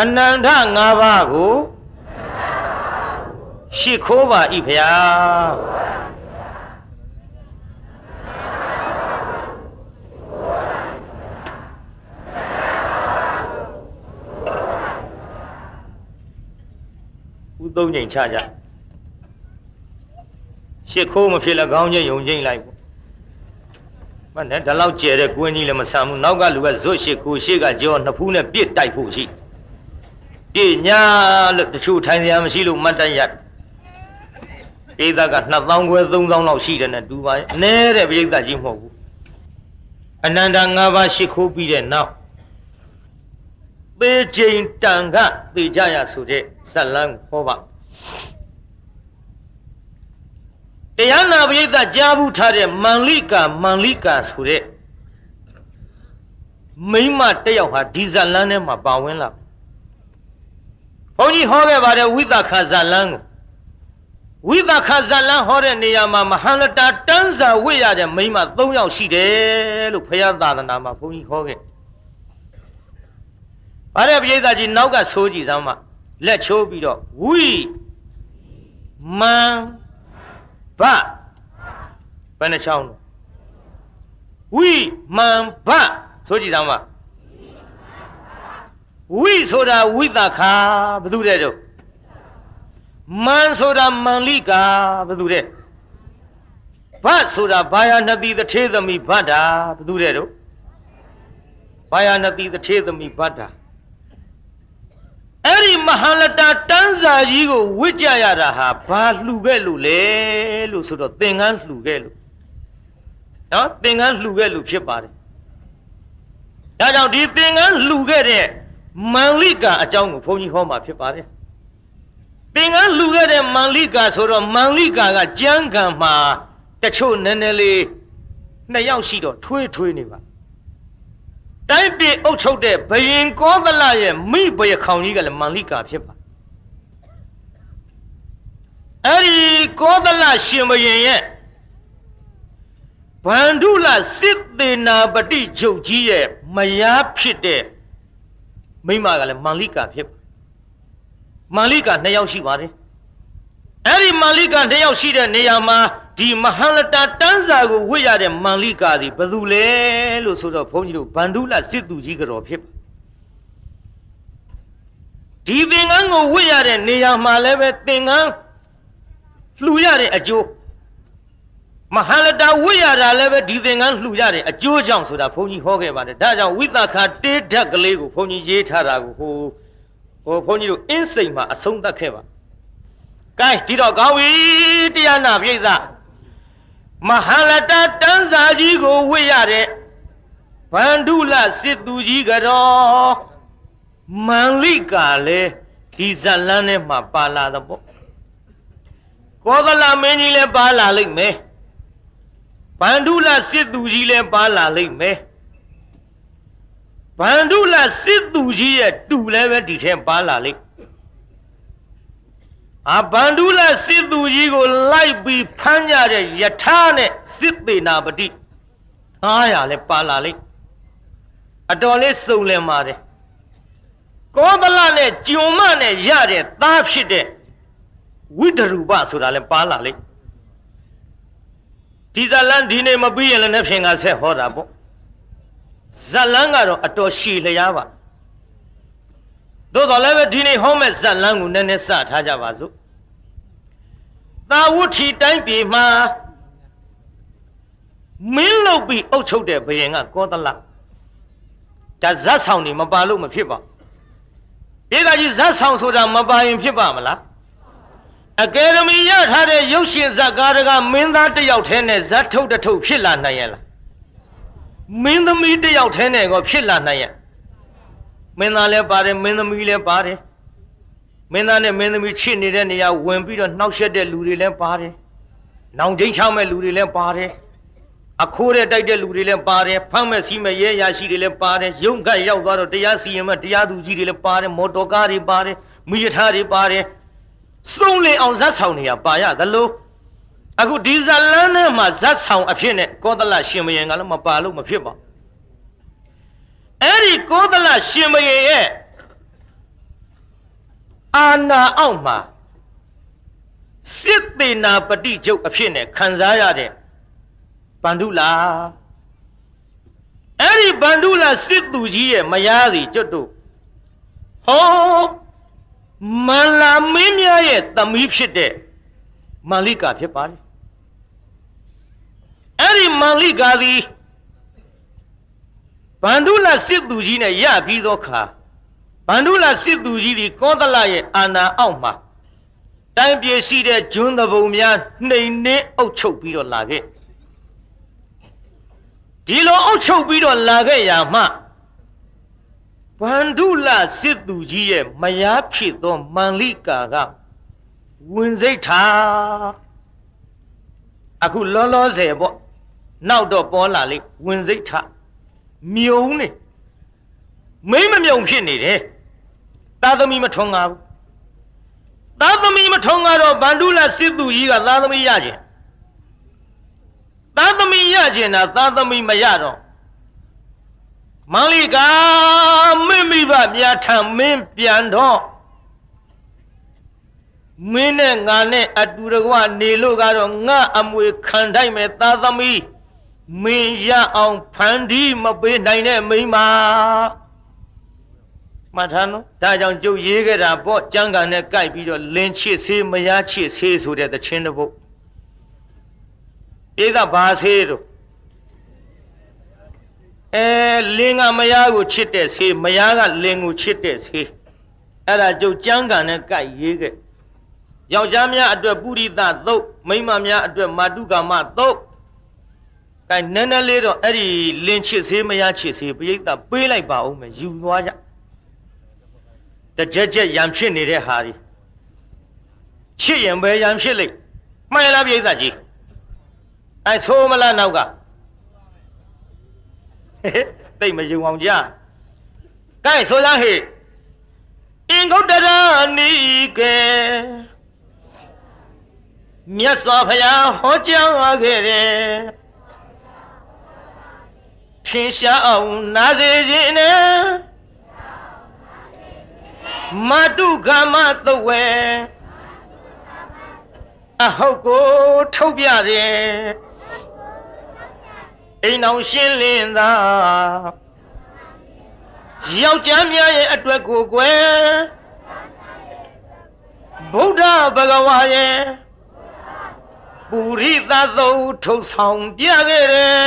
အနန္တ၅ပါးကိုရှိခိုးပါဤဖျားဦးသုံးချိန်ချကြရှစ်ခိုးမဖြစ်လည်းခေါင်းချင်းယုံချင်းလိုက်ပေါ့မနဲ့ဒါလောက်ကျဲတဲ့ကွင်းကြီးလည်းမဆန်ဘူးနောက်ကလူကဇွတ်ရှစ်ခိုးရှေ့ကကြောနှစ်ဖူးနဲ့ပြစ်တိုက်ဖို့ရှိ ပြညာလို့တချို့ထိုင်စရာမရှိလို့မတ်တရပိသက2000ခွဲ3000လောက်ရှိတယ်နဲ့တူပါရဲ့အ ਨੇ တဲ့ပိသကြီးမဟုတ်ဘူးအနန္တ၅ပါးရှစ်ခိုးပြီးတဲ့နောက်သေချိန်တန်ခသေကြရဆိုတဲ့ဇက်လန်းဟောပါတရားနာပရိသတ်ကြားဘူးထားတဲ့မန္လိကာမန္လိကာဆိုတဲ့မိမတယောက်ဟာဒီဇက်လန်းထဲမှာပါဝင်လာ ဘုန်းကြီးဟောခဲ့ပါတယ်ဝိသခဇက်လန်းကိုဝိသခဇက်လန်းဟောတဲ့နေရာမှာမဟာလတာတန်းစာဝိရတဲ့မိမ၃ယောက်ရှိတယ်လို့ဖခင်သာသနာမှာဘုန်းကြီးဟောခဲ့။ဗါတဲ့ပိဋကကြီးနောက်ကဆိုးကြည့်စမ်းမလက်ချိုးပြီးတော့ဝိမန်ဗဘယ်နှချောင်းလဲဝိမန်ဗဆိုကြည့်စမ်းမ ဝိဆိုတာဝိသခာဘယ်သူတဲ့တော့မန်ဆိုတာမန်လိကာဘယ်သူတဲ့ဗဆိုတာဘာယာနတိတထေသမီးဗတ္တာဘယ်သူတဲ့တော့ဘာယာနတိတထေသမီးဗတ္တာအဲ့ဒီမဟာလတာတန်းစာကြီးကိုဝစ်ကြရတာဟာဘာလှူခဲ့လို့လဲလို့ဆိုတော့သင်္ကန်းလှူခဲ့လို့နော်သင်္ကန်းလှူခဲ့လို့ဖြစ်ပါတယ်ဒါကြောင့်ဒီသင်္ကန်းလှူခဲ့တဲ့ မန္လိကာအကြောင်းကိုဘုန်းကြီးဟောမှာဖြစ်ပါတယ်သင်္ကန်းလှူခဲ့တဲ့မန္လိကာဆိုတော့မန္လိကာကကြမ်းကံမှာတချို့နည်းနည်းလေးနှစ်ယောက်ရှိတော့ထွေးထွေးနေပါတိုင်းပြည်အုပ်ချုပ်တဲ့ဘယင်ကောသလရဲ့မိဘရခေါင်ကြီးကလည်းမန္လိကာဖြစ်ပါအဲ့ဒီကောသလရှင်ဘယင်ရဲ့ဗန္ဓုလစစ်သေးနာပတိချုပ်ကြီးရဲ့မယားဖြစ်တဲ့ မိမကလည်းမန္လိကာဖြစ်ပါမန္လိကာနှစ်ယောက်ရှိပါတယ်အဲ့ဒီမန္လိကာနှစ်ယောက်ရှိတဲ့နေရာမှာဒီမဟာလတာတန်းစာကိုဝတ်ရတဲ့မန္လိကာသည်ဘယ်သူလဲလို့ဆိုတော့ဘုန်းကြီးတို့ဗန္ဓုလစစ်သူကြီးကြော်ဖြစ်ပါဒီသင်္ကန်းကိုဝတ်ရတဲ့နေရာမှာလည်းပဲသင်္ကန်းလှူရတဲ့အကျိုး မဟာလတာဝတ်ရတာလည်းပဲဒီသင်္ကန်းလှူရတဲ့အကျိုးကြောင့်ဆိုတာဘုန်းကြီးဟောခဲ့ပါတယ်ဒါကြောင့်ဝိသခာတေးဓာတ်ကလေးကိုဘုန်းကြီးရေးထားတာကိုဟိုဟိုဘုန်းကြီးတို့အင်းစိန်မှာအဆုံးသတ်ခဲ့ပါကဲဒီတော့ကောင်းပြီတရားနာပြိဿမဟာလတတန်းစာကြီးကိုဝတ်ရတဲ့ဗန္ဓုလစစ်သူကြီးကတော့မန္လိကာလည်းဒီဇလန်းထဲမှာပါလာတော့ပေါ့ကောသလမင်းကြီးလည်းပါလာလိမ့်မယ် ဗန္ဓုလစစ်သူကြီးလည်းပါလာလိမ့်မယ်ဗန္ဓုလစစ်သူကြီးရဲ့တူလည်းပဲဒီထဲပါလာလိမ့်အာဗန္ဓုလစစ်သူကြီးကိုလိုက်ပြီးဖမ်းကြတဲ့ယထာနဲ့စစ်သေးနာပတိ900လဲပါလာလိမ့်အတော်လေးစုံလင်ပါတယ်ကောသလနဲ့ကျုံမနဲ့ရတဲ့သားဖြစ်တဲ့ဝိတရူပဆိုတာလဲပါလာလိမ့် ဒီဇလန်ဒီနေ့မပြီးရင်လည်းနှစ်ဖြင်ကဆက်ဟောတာပေါ့ဇလန်ကတော့အတော်ရှည်လျားပါသို့တော်လည်းပဲဒီနေ့ဟောမဲ့ဇက်လန်းကိုနည်းနည်းစထားကြပါစို့သာဝုထီတိုင်းပြည်မှာမင်းလုတ်ပြီးအုပ်ချုပ်တဲ့ဘယင်ကကောသလဒါဇက်ဆောင်နေမပါလို့မဖြစ်ပါဒေသကြီးဇက်ဆောင်ဆိုတာမပါရင်ဖြစ်ပါမလား အကယ်ဒမီရထားတဲ့ရုပ်ရှင်ဇက်ကားတကမင်းသားတစ်ယောက်တည်းနဲ့ဇက်ထုတ်တစ်ထုတ်ဖြစ်လာနိုင်ရဲ့လားမင်းသမီးတစ်ယောက်တည်းနဲ့ကောဖြစ်လာနိုင်ရဲ့မင်းသားလည်းပါတယ်မင်းသမီးလည်းပါတယ်မင်းသားနဲ့မင်းသမီးချစ်နေတဲ့နေရာဝင်ပြီးတော့နှောက်ယှက်တဲ့လူတွေလည်းပါတယ်နောင်ချင်းချောင်းမဲ့လူတွေလည်းပါတယ်အခိုးတဲ့တိုက်တဲ့လူတွေလည်းပါတယ်ဖမ်းမဲ့စီးမဲ့ရဲရရှိတွေလည်းပါတယ်ရုံကတ်ရောက်သွားတော့တရားစီရင်မဲ့တရားသူကြီးတွေလည်းပါတယ်မော်တော်ကားတွေပါတယ်မိရထားတွေပါတယ် စုံလင်အောင်ဇက်ဆောင်နေရပါရသလိုအခုဒီဇလန်းနဲ့မှာဇက်ဆောင်အဖြစ်နဲ့ကောသလရှင်မယင်ကလည်းမပါလို့မဖြစ်ပါဘူးအဲ့ဒီကောသလရှင်မယေရဲ့အာနာအောက်မှာစစ်သေးနာပฏิကျုပ်အဖြစ်နဲ့ခံစားရတဲ့ဗန္ဓုလာအဲ့ဒီဗန္ဓုလာစစ်သူကြီးရဲ့မယားစီကျွတ်တို့ဟော မန္လာမင်းများရဲ့သမီးဖြစ်တဲ့မန္လိကာဖြစ်ပါလေအဲ့ဒီမန္လိကာသည်ဗန္ဓုလာစစ်သူကြီးနဲ့ရပြီးသောခါဗန္ဓုလာစစ်သူကြီးဒီကောသလရဲ့အာဏာအောက်မှာတိုင်းပြည်ရှိတဲ့ဂျွန်းသဘုံများနှိမ်နှင်းအုပ်ချုပ်ပြီးတော့လာခဲ့ဒီလိုအုပ်ချုပ်ပြီးတော့လာခဲ့ရမှ ဗန္ဓုလစစ်သူကြီးရဲ့မယားဖြစ်သောမန္လိကာကဝင်စိတ်ထားအခုလောလောဆယ်ပေါ့နောက်တော့ပေါ်လာလေဝင်စိတ်ထားမြုံနေမိမ့်မမြုံဖြစ်နေတယ်သာသမီမထွန်ငါဘူးသာသမီမထွန်ငါတော့ဗန္ဓုလစစ်သူကြီးကသာသမီရခြင်းသာသမီရခြင်းတာသာသမီမရတော့ မန္လိကာမင်းမိဘမြာထံမင်းပြန်တော့မင်းနဲ့ငါနဲ့အတူတကွနေလို့ကတော့ငါအမွေခံတိုက်မယ်သာသမီမင်းရအောင်ဖန်တီးမပေးနိုင်တဲ့မိန်းမမှတ်ထားနော်ဒါကြောင့်ကျုပ်ရေးခဲ့တာပေါ့ကျမ်းဂန်နဲ့ကြိုက်ပြီးတော့လင်းချစ်ဆေးမရချစ်ဆေးဆိုတဲ့သချင်းတစ်ပုဒ်ဧကဘာဆေးတို့ အဲလင်းကမယားကိုချစ်တဲ့ဆေးမယားကလင်းကိုချစ်တဲ့ဆေးအဲ့ဒါကျုပ်ကျမ်းဂန်နဲ့ကြိုက်ရေးခဲ့ယောက်ျားများအတွက်ပုရိသသုတ်မိန်းမများအတွက်မာတုကာမသုတ်ကဲနည်းနည်းလေးတော့အဲ့ဒီလင်းချစ်ဆေးမယားချစ်ဆေးပိဋကပေးလိုက်ပါဦးမယ်ယူသွားကြတကြက်ကြက်ရံဖြစ်နေတဲ့ဟာဒီချစ်ရင်ပဲရံဖြစ်လိမ့်မှန်လားပိဋကကြီးအဲဆိုးမလားနောက်က တိတ်မယုံအောင်ကြာကဲဆိုလားဟေ့အင်္ဂုတ္တရဏီကေမြတ်စွာဘုရားဟောကြားခဲ့တယ်ထင်ရှားအောင်နာစေခြင်းနဲ့မတုကမသုတ်ဝဲအဟုတ်ကိုထုတ်ပြတယ် အိမ်အောင်ရှင်းလင်းသာယောက်ျားများရဲ့အတွက်ကိုကွယ်ဗုဒ္ဓဘဂဝါရဲ့ပုရိသသုတ်ထုတ်ဆောင်ပြခဲ့တယ်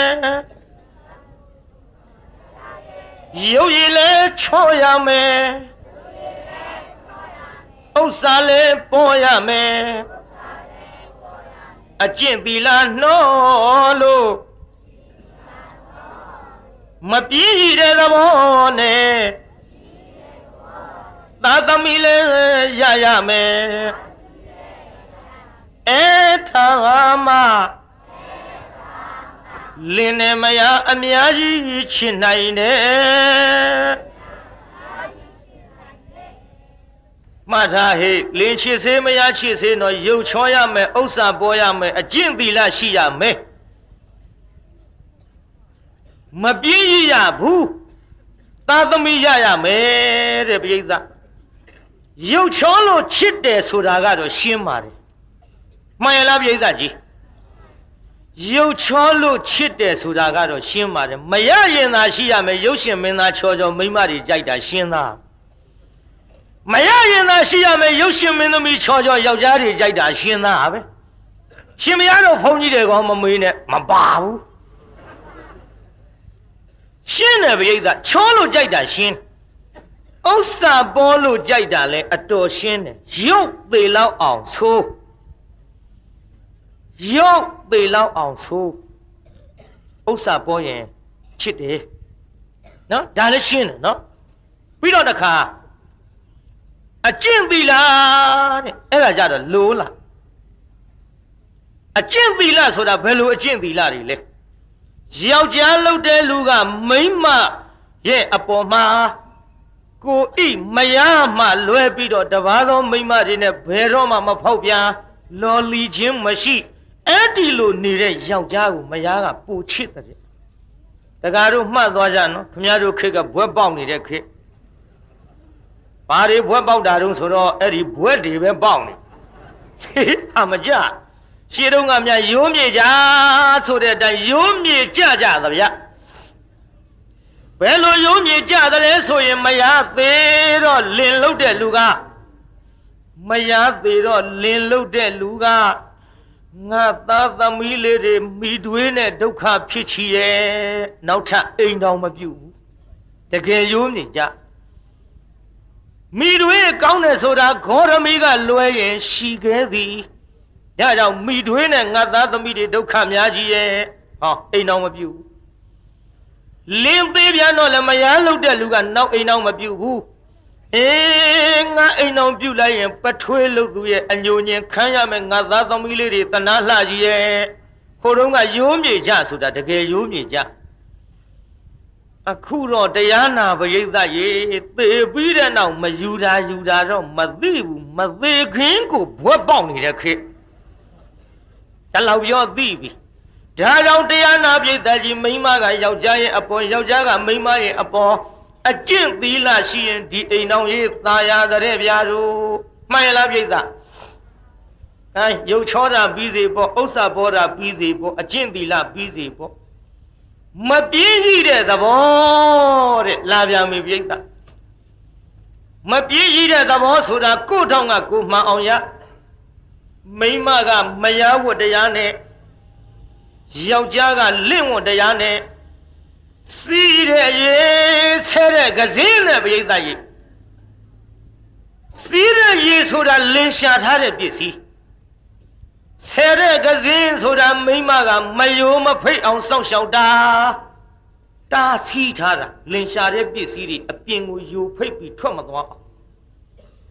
ရုပ်ရည်လဲချော့ရမယ်ဥစ္စာလဲပေါ်ရမယ်အကျင့်သီလနှောလို့ မပြည့်တဲ့သဘောနဲ့သာသမီလဲရရမယ်အဲထာမလင်းနေမရအများကြီးချစ်နိုင်တယ်မှတ်ထားဟေ့လင်းချစ်စေးမရချစ်စေးတော့ရုပ်ချောရမယ်ဥစ္စာပေါ်ရမယ်အကျင့်သီလရှိရမယ် မပြည့်ရရဘူးသာသမီရရမယ်တဲ့ပြိဿရုပ်ချောလို့ချစ်တယ်ဆိုတာကတော့ရှင်းပါတယ်မှန်ရလားပြိဿကြီးရုပ်ချောလို့ချစ်တယ်ဆိုတာကတော့ရှင်းပါတယ်မရရင်သာရှိရမယ်ရုပ်ရှင်မင်းသားချောချောမိမတွေကြိုက်တာရှင်းသားမရရင်သာရှိရမယ်ရုပ်ရှင်မင်းသမီးချောချောယောက်ျားတွေကြိုက်တာရှင်းသားပဲရှင်မရတော့ဘုန်းကြီးတွေကောမမေးနဲ့မပါဘူး ရှင်းတယ်ပြိဿချောလို့ကြိုက်တာရှင်းဥစ္စာပေါ်လို့ကြိုက်တာလဲအတော်ရှင်းတယ်ရုပ်သေးလောက်အောင်သိုးရုပ်ပေလောက်အောင်ဆိုးဥစ္စာပေါ်ရင်ချစ်တယ်နော်ဒါလည်းရှင်းတယ်နော်ပြီးတော့တခါအကျင့်သီလတဲ့အဲ့ဒါကြတော့လိုးလာအကျင့်သီလဆိုတာဘယ်လိုအကျင့်သီလတွေလဲ ယောက်ျားလုပ်တဲ့လူကမိန်းမရဲ့အပေါ်မှာကိုဣမယားမှလွဲပြီးတော့တပါးသောမိန်းမတွေနဲ့ဘယ်တော့မှမဖောက်ပြန်လော်လီခြင်းမရှိအဲ့ဒီလိုနေတဲ့ယောက်ျားကိုမယားကပူချစ်တဲ့တကားတို့မှတ်သွားကြနော်ခမည်းတော်ခေတ်ကဘွဲပေါက်နေတဲ့ခေတ်ဘာတွေဘွဲပေါက်တာတုံးဆိုတော့အဲ့ဒီဘွဲတွေပဲပေါက်နေအမကြ ရှင်းတော့ကမြရိုးမြေကြဆိုတဲ့အတိုင်းရိုးမြေကြကြသဗျဘယ်လိုရိုးမြေကြသလဲဆိုရင်မရသေးတော့လင်လုတ်တဲ့လူကမရသေးတော့လင်လုတ်တဲ့လူကငါသားသမီးလေးတွေမိတွေးနဲ့ဒုက္ခဖြစ်ချီရဲ့နောက်ထပ်အိမ်တော်မပြုတ်ဘူးတကယ်ရိုးမြေကြမိတွေကောင်းတယ်ဆိုတာဂေါရမီကလွဲရင်ရှိခဲ့သည် ဒါကြောင့်မိတွေနဲ့ငါသားသမီးတွေဒုက္ခများကြီးရဲ့ဟောအိမ်တော်မပြုတ်လင်းသေးပြန်တော့လည်းမရလို့တဲ့လူကနောက်အိမ်တော်မပြုတ်ဘူးအေးငါအိမ်တော်ပြုတ်လိုက်ရင်ပထွေးလို့သူရဲ့အညိုညင်ခံရမယ်ငါသားသမီးလေးတွေတနာလှကြီးရဲ့ခိုးတော့ကရိုးမြေကြဆိုတာတကယ်ရိုးမြေကြအခုတော့တရားနာပရိသတ်ရေသေပြီးတဲ့နောက်မယူတာယူတာတော့မသိဘူးမသေးခင်ကိုဘွက်ပေါက်နေတဲ့ခေတ လောက်ပြောသိပြီဒါကြောင့်တရားနာပရိသတ်ကြီးမိန်းမကယောက်ျားရဲ့အပေါ်ယောက်ျားကမိန်းမရဲ့အပေါ်အကျင့်သီလရှိရင်ဒီအိမ်တော်ရေးသာယာတဲ့ဗျာတို့မှန်ရလားပရိသတ်အဲရုပ်ချောတာပြီးစေပေါ့ဥစ္စာဘောတာပြီးစေပေါ့အကျင့်သီလပြီးစေပေါ့မပြင်းကြီးတဲ့သဘောတဲ့လာပြန်ပြီပြိဿမပြင်းကြီးတဲ့သဘောဆိုတာကို့ထောင်ကကိုမှန်အောင်ရ မိမကမယားဝတ်တရားနဲ့ယောက်ျားကလင့်ဝတ်တရားနဲ့စီးတဲ့ရေဆဲတဲ့ကစင်းနဲ့ပြိဿရေစီးတဲ့ရေဆိုတာလင်းရှာထားတဲ့ပစ္စည်းဆယ်တဲ့ကစင်းဆိုတာမိမကမယိုးမဖိတ်အောင်စောင့်ရှောက်တာတာစီးထားတာလင်ရှာတဲ့ပစ္စည်းတွေအပြင်ကိုယိုဖိတ်ပြီးထွက်မသွားအောင်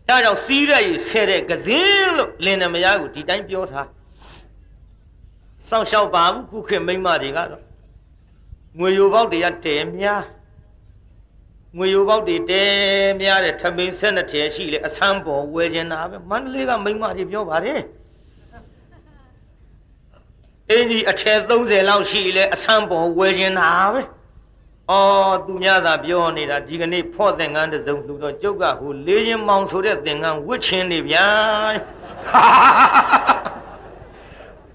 ဒါကြောင့်စီးတဲ့ရေဆယ်တဲ့ကစင်းလို့လင်နမယားကိုဒီတိုင်းပြောထားစောင့်ရှောက်ပါဘူးခုခေတ်မိမတွေကတော့ငွေယိုပေါက်တွေကတဲများငွေယိုပေါက်တွေတဲများတဲ့ထမင်းဆက်နှစ်ထည်ရှိလေအဆန်းပေါ်ဝယ်ခြင်းတာပဲမန္တလေးကမိမတွေပြောပါတယ်အင်းကြီးအထည်30လောက်ရှိလေအဆန်းပေါ်ဝယ်ခြင်းတာပဲ။ အော်သူများသာပြောနေတာဒီကနေ့ဖော့သင်္ကန်းတစ်စုံလှူတော့ကျုပ်ကဟိုလေးချင်းမောင်ဆိုတဲ့သင်္ကန်းဝစ်ချင်းနေဗျာ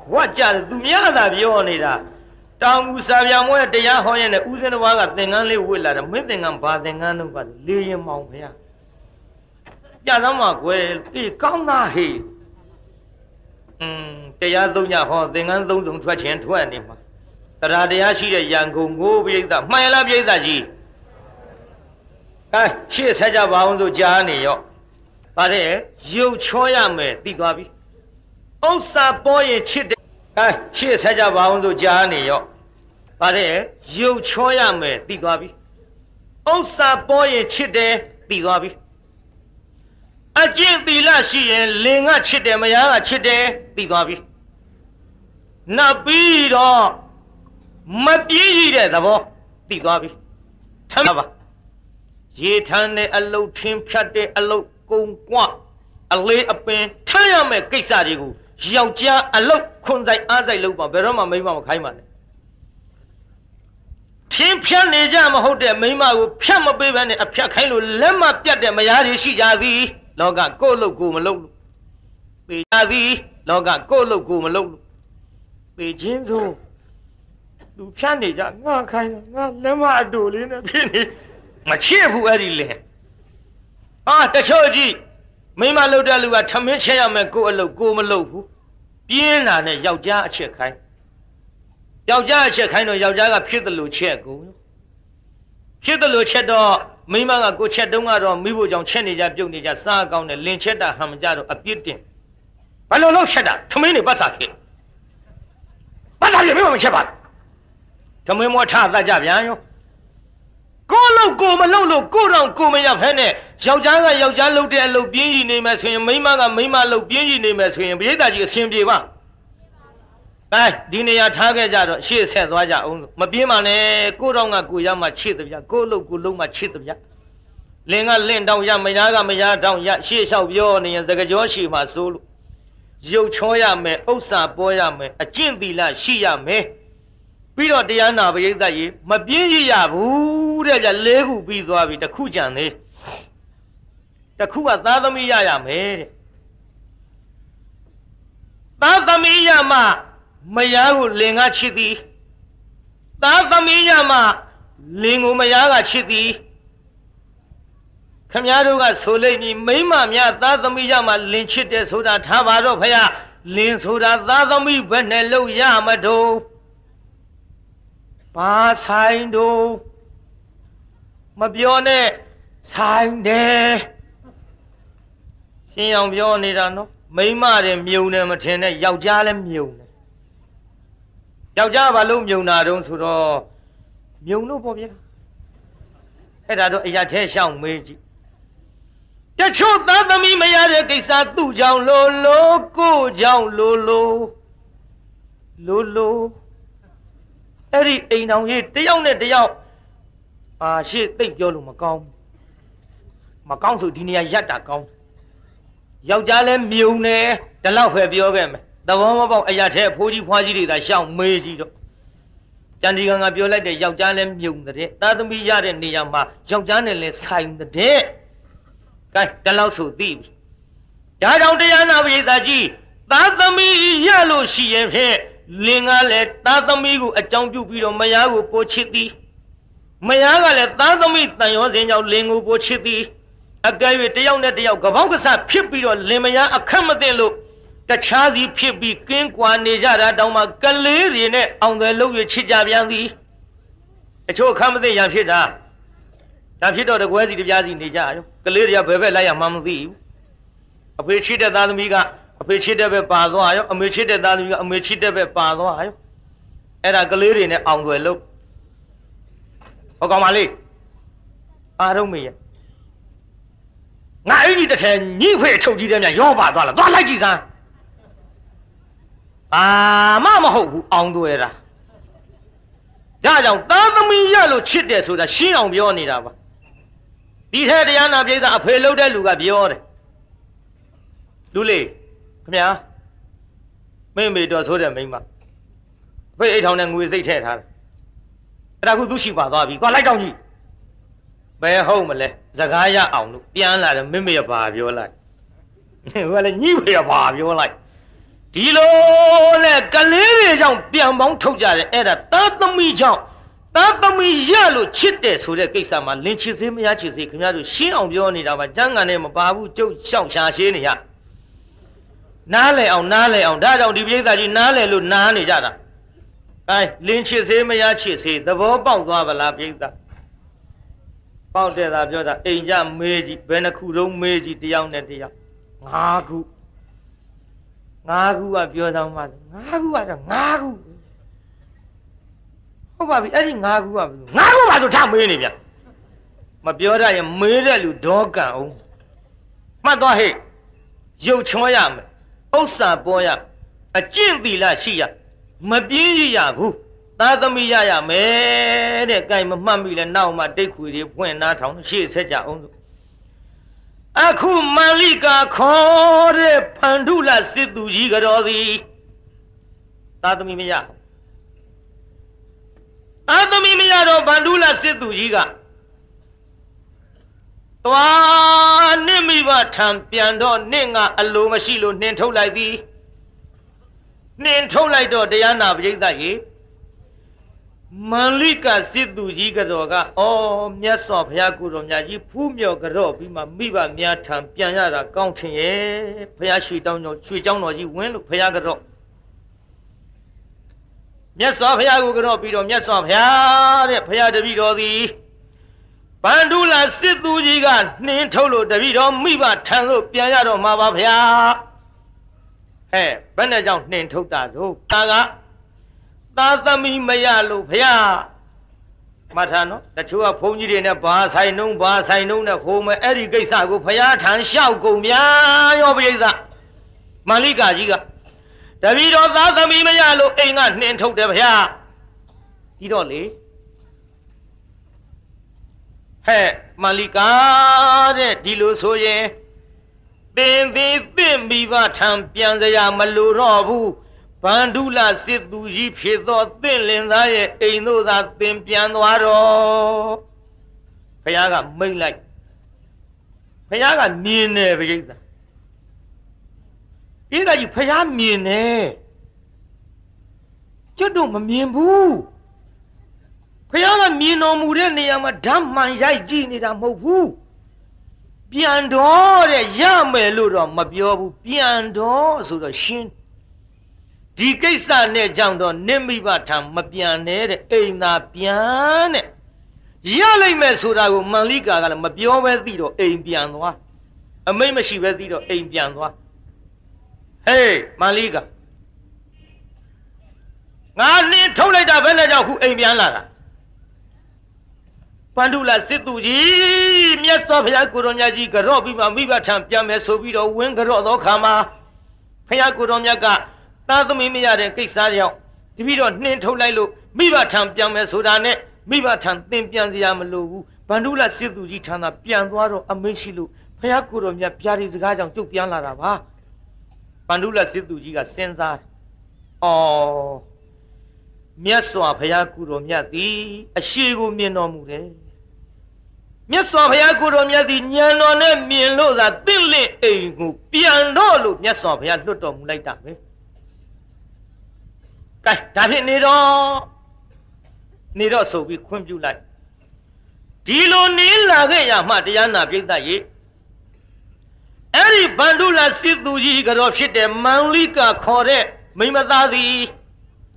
။ခွက်ကြတယ်သူများသာပြောနေတာတောင်ကူစာပြမွဲတရားဟောရင်လည်းဦးစင်းတစ်ပါးကသင်္ကန်းလေးဝစ်လာတယ်မင်းသင်္ကန်းဘာသင်္ကန်းတော့ပါလေးချင်းမောင်ဗျာ။ကြတော့မှကွယ်အေးကောင်းသားဟေးอืมတရားသုံးညဟောသင်္ကန်းသုံးစုံထွက်ခြင်းထွက်နေမှာ တရားတရားရှိတဲ့ရန်ကုန်ကိုပြိဿမှန်လားပြိဿကြီးကဲရှေ့ဆက်ကြပါအောင်ဆိုကြားနေရောဗါတဲ့ရုပ်ချောရမယ်သိသွားပြီဥစ္စာပေါ်ရင်ချစ်တယ်ကဲရှေ့ဆက်ကြပါအောင်ဆိုကြားနေရောဗါတဲ့ရုပ်ချောရမယ်သိသွားပြီဥစ္စာပေါ်ရင်ချစ်တယ်သိသွားပြီအကျင့်သီလရှိရင်လင်ကချစ်တယ်မယားကချစ်တယ်သိသွားပြီနောက်ပြီးတော့ မပြေးရတဲ့သဘောသိသွားပြီထမ်းပါရေထမ်းတဲ့အလုတ်ထင်းဖြတ်တဲ့အလုတ်ကုံကွအလေးအပင်ထမ်းရမယ့်ကိစ္စတွေကိုယောက်ျားအလုတ်ခွန်ဆိုင်အားဆိုင်လုပ်ပါဘယ်တော့မှမိမမခိုင်းပါနဲ့ထင်းဖြတ်နေကြမဟုတ်တဲ့မိမကိုဖြတ်မပေးဘဲနဲ့အဖြတ်ခိုင်းလို့လက်မပြတ်တဲ့မယားတွေရှိကြသည် လောကကိုယ့်လို့ကိုမလုပ်လို့ပေကြသည် လောကကိုယ့်လို့ကိုမလုပ်လို့ပေချင်းစိုး သူဖြတ်နေကြငါခိုင်းငါလက်မအတူလေးနဲ့ဖြစ်နေမချစ်ဘူးအဲ့ဒီလင်ဟာတချို့ကြည့်မိမလှုပ်တဲ့လူကထမင်းချက်ရမယ်ကိုယ်အလုပ်ကိုမလုပ်ဘူးပြင်းလာတဲ့ယောက်ျားအချက်ခိုင်းယောက်ျားအချက်ခိုင်းတော့ယောက်ျားကဖြစ်တယ်လို့ချက်ကုန်ဖြစ်တယ်လို့ချက်တော့မိမကကိုချက်တုံးကတော့မိဖို့ကြောင့်ချက်နေကြပြုတ်နေကြစားကောင်းတယ်လင်ချက်တာဟမ်ကြတော့အပြစ်တင်ဘာလို့လို့ချက်တာထမင်းနေပတ်စာဖြစ်ပတ်စာဖြစ်မိမမချက်ပါလား သမင်းမောထသတ်ကြပြန်ရောကိုလို့ကိုမလို့လို့ကိုတော့ကိုမရဖဲနဲ့ယောက်ျားကယောက်ျားလုပ်တဲ့အလုပ်ပြင်းရည်နေမယ်ဆိုရင်မိန်းမကမိန်းမလုပ်ပြင်းရည်နေမယ်ဆိုရင်ပရိသတ်ကြီးအဆင်ပြေပါအဲဒီနေရာထားခဲ့ကြတော့ရှေ့ဆက်သွားကြအောင်မပြင်းပါနဲ့ကိုတော့ကကိုရမှချစ်တဗျကိုလို့ကိုလုံးမှချစ်တဗျလင်ကလင့်တောင်ရမယားကမယားတောင်ရရှေ့လျှောက်ပြောနေရင်စကကြောရှိမှစိုးလို့ရုပ်ချောရမယ်ဥစ္စာပေါ်ရမယ်အကျင့်သီလရှိရမယ် ပြီးတော့တရားနာပရိသတ်ကြီးမပြင်းရရဘူးတဲ့ဗျလေးခုပြီးသွားပြီတခုကြံသေးတတစ်ခုကသားသမီးရရမယ်တဲ့သားသမီးရမှမယားကိုလင်ကချစ်သည်သားသမီးရမှလင်ကိုမယားကချစ်သည်ခမည်းတော်ကဆိုလိမ့်မည်မိမများသားသမီးရမှလင်ချစ်တယ်ဆိုတာထားပါတော့ဖခင်လင်ဆိုတာသားသမီးဘယ်နဲ့လို့ရမတော့ ဘာဆိုင်တော့မပြောနဲ့ဆိုင်တယ်ရှင်းအောင်ပြောနေတာနော်မိမတယ်မြုံတယ်မထင်နဲ့ယောက်ျားလည်းမြုံတယ်ယောက်ျားဘာလို့မြုံတာတုံးဆိုတော့မြုံလို့ပေါ့ဗျာအဲ့ဒါတော့အရာထဲရှောင်းမေးကြည့်တချို့သားသမီးမရတဲ့ကိစ္စသူ့ကြောင့်လို့လို့ကိုကြောင့်လို့လို့လို့လို့ အဲ့ဒီအိမ်တော်ကြီးတယောက်နဲ့တယောက်အာရှေ့သိပ်ပြောလို့မကောင်းမကောင်းဆိုဒီနေရာရက်တာကောင်းယောက်ျားလဲမြုံတယ်ဒီလောက်ပဲပြောခဲ့မယ်သဘောမပေါက်အရာထဲဖိုးကြီးဖွားကြီးတွေသာရှောင်းမေးကြည့်တော့ကျန်ဒီကံကပြောလိုက်တဲ့ယောက်ျားလဲမြုံတဲ့သားသမီးရတဲ့နေရာမှာယောက်ျားနဲ့လဲဆိုင်တဲ့ကဲဒီလောက်ဆိုသိပြီဒါကြောင့်တရားနာပရိသတ်ကြီးသားသမီးရလို့ရှိရင်ဖြင့် လင်ကလည်းသားသမီးကိုအကြောင်းပြုပြီးတော့မယားကိုပိုချစ်သည်မယားကလည်းသားသမီးတန်ရောစင်ကြောင့်လင်ကိုပိုချစ်သည်အကယ်၍တယောက်နဲ့တယောက်ကပောက်ကဆဖြစ်ပြီးတော့လင်မယားအခက်မသိလို့တခြားစီဖြစ်ပြီးကင်းကွာနေကြတာတောင်မှကလေးတွေနဲ့အောင်တယ်လို့ရချစ်ကြပြန်သည်အချို့အခက်မသိရန်ဖြစ်တာဒါဖြစ်တော့တကွဲစီတပြားစီနေကြရောကလေးတွေကဘယ်ဘက်လိုက်ရမှမသိဘူးအဖေချစ်တဲ့သားသမီးက အဖေချစ်တဲ့ဘက်ပါသွားရောအမေချစ်တဲ့သားသမီးကအမေချစ်တဲ့ဘက်ပါသွားရောအဲ့ဒါကလေးတွေနဲ့အောင်တယ်လို့ဟုတ်ကောင်မလေးအားလုံးမေးရငါအဲ့ဒီတစ်ထည်ညိဖေးထုတ်ကြည့်တယ်မြန်ရောပါသွားလားသွားလိုက်ကြည့်စမ်းအာမမဟုတ်ဘူးအောင်သွဲတာဒါကြောင့်သားသမီးရလို့ချစ်တယ်ဆိုတာရှင်းအောင်ပြောနေတာပါဒီထဲတရားနာပြည်သားအဖေလို့တဲ့လူကပြောတယ်လူလေး ခမညာမင်းမေတော်ဆိုတဲ့မိန်းမဖေးအိတ်ထောင်နဲ့ငွေစိတ်ထည့်ထားတယ်အဲ့ဒါခုသူရှိပါသွားပြီသွားလိုက်တောင်းကြည့်ဘယ်ဟုတ်မလဲစကားရအောင်လို့ပြန်လာတယ်မမေဘာပြောလိုက်ဟိုကလည်းညှိဖေဘာပြောလိုက်ဒီလိုနဲ့ကလေးတွေကြောင့်ပြန်ပေါင်းထုတ်ကြတယ်အဲ့ဒါသားသမီးကြောင့်သားသမီးရလို့ချစ်တယ်ဆိုတဲ့ကိစ္စမှာလင်ချစ်စေးမရချစ်စေးခင်ဗျားတို့ရှင်းအောင်ပြောနေတာပါကျမ်းဂန်နဲ့မပါဘူးကျုပ်ရှောက်ရှာရှင်းနေရ နားလည်အောင်နားလည်အောင်ဒါကြောင့်ဒီပြိဿကြီးနားလည်လို့နားနေကြတာအဲလင်ချစ်စေးမရချစ်စေးသဘောပေါက်သွားပါလားပြိဿပေါက်တဲ့သာပြောတာအိမ်ကြမေးကြည့်ဘယ်နှခုလုံးမေးကြည့်တယောက်နဲ့တယောက်၅ခု၅ခုကပြောဆောင်ပါ၅ခုကတော့၅ခုဟုတ်ပါပြီအဲ့ဒီ၅ခုကဘယ်လို၅ခုပါဆိုထမေးနေဗျမပြောတတ်ရင်မေးတဲ့လူဒေါကန်အောင်မှတ်သွားဟဲ့ရုပ်ချောရမယ် ဥစ္စာပေါ်ရအကျင့်သီလရှိရမပြင်းရရဘူးသားသမီးရရမယ်တဲ့ကြိုင်မမှတ်မိလဲနောက်မှတိတ်ခွေတွေဖွင့်နားထောင်ရှေ့ဆက်ကြအောင်ဆိုအခုမန္လိကာခေါ်တဲ့ဖန္ဓုလစစ်သူကြီးကတော်သည်သားသမီးမရသားသမီးမရတော့ဖန္ဓုလစစ်သူကြီးက သွားနှင့်မိဘထံပြန်တော့နှင့်ကအလိုမရှိလို့နှင်ထုတ်လိုက်သည်နှင်ထုတ်လိုက်တော့တရားနာပရိသတ်ရေမန္လိကစစ်သူကြီးကတော်ကအော်မြတ်စွာဘုရားကိုတော်မြတ်ကြီးဖူးမြော်ကြတော့ပြီးမှမိဘများထံပြန်ရတာကောင်းထင်ရဲ့ဘုရားရွှေတောင်းကျော်ရွှေကျောင်းတော်ကြီးဝင်းလို့ဘုရားကြတော့မြတ်စွာဘုရားကိုကြတော့ပြီးတော့မြတ်စွာဘုရားတဲ့ဘုရားတပည့်တော်သည် ဗန္ဓုလာစစ်သူကြီးကနှင်းထုတ်လို့တပည့်တော်မိဘထံသို့ပြန်ရတော့မှာပါဘုရားဟဲ့ဘယ်နဲ့ကြောင့်နှင်းထုတ်တာတို့ဒါကသားသမီးမရလို့ဖះမှတ်ထားနော်တချို့ကဘုန်းကြီးတွေနဲ့ဘာဆိုင်နှုံးဘာဆိုင်နှုံးနဲ့ဟိုမဲ့အဲ့ဒီကိစ္စကိုဖះထံလျှောက်ကုန်များရောပိဿမန္လိကာကြီးကတပီတော်သားသမီးမရလို့အိမ်ကနှင်ထုတ်တယ်ဖះဒီတော့လေ ဟဲ့မန္လိကာတဲ့ဒီလိုဆိုရင်သင်သည်သင့်မိဘထံပြန်စရာမလိုတော့ဘူးဗန္ဓုလစစ်သူကြီးဖြစ်သောသင့်လင်သားရဲ့အိမ်သို့သာသင်ပြန်သွားတော့ဘုရားကမိတ်လိုက်ဖះကမြင်တယ်ပြိဿပိဿကြီးဖះမြင်တယ်ကျွတ်တို့မမြင်ဘူး ဖះကမြင်တော်မူတဲ့နေရာမှာဓာတ်မှန်ရိုက်ကြည့်နေတာမဟုတ်ဘူးပြန်တော့တဲ့ရမယ်လို့တော့မပြောဘူးပြန်တော့ဆိုတော့ရှင်းဒီကိစ္စနဲ့ကြောင့်တော့နိမိဘထံမပြန်နဲ့တဲ့အိမ်သာပြန်တဲ့ရလိုက်မယ်ဆိုတာကိုမန္လိကာကလည်းမပြောပဲသိတော့အိမ်ပြန်သွားအမိတ်မရှိပဲသိတော့အိမ်ပြန်သွားဟေးမန္လိကာငါနှင်းထုတ်လိုက်တာဘယ်နဲ့ကြောင့်ခုအိမ်ပြန်လာတာ ပန္ဒုလစစ်သူကြီးမြတ်စွာဘုရားကိုရောမြတ်ကြီးကြော့ပြီးမှမိဘထံပြန်မယ်ဆိုပြီးတော့ဝင်းကြော့သောခါမှာဘုရားကိုရောမြတ်ကသားသမီးမရတဲ့ကိစ္စကြောင့်တပည့်တော်နှင်းထုတ်လိုက်လို့မိဘထံပြန်မယ်ဆိုတာနဲ့မိဘထံသင်ပြန်စရာမလိုဘူးဗန္ဓုလစစ်သူကြီးထံသာပြန်သွားတော့အမိန့်ရှိလို့ဘုရားကိုတော်မြတ်ပြားဒီစကားကြောင့်ကြုတ်ပြန်လာတာပါဗန္ဓုလစစ်သူကြီးကစဉ်းစားတယ်။အော်မြတ်စွာဘုရားကိုတော်မြတ်သည်အရှိကိုမြင်တော်မူတယ်။ မြတ်စွာဘုရားကိုတော်မြတ်သည်ဉာဏ်တော်နဲ့မြင်လို့သာတင့်လင့်အိမ်ကိုပြန်တော့လို့မြတ်စွာဘုရားလွတ်တော်မူလိုက်တာပဲ။ကဲဒါဖြင့်နေတော့နေတော့ဆိုပြီးခွင့်ပြုလိုက်ဒီလိုနေလာခဲ့ရမှတရားနာပြိဿရေအဲ့ဒီဗန္ဓုလစစ်သူကြီးကတော့ဖြစ်တဲ့မန်လိကခေါ်တဲ့မိမသားသည်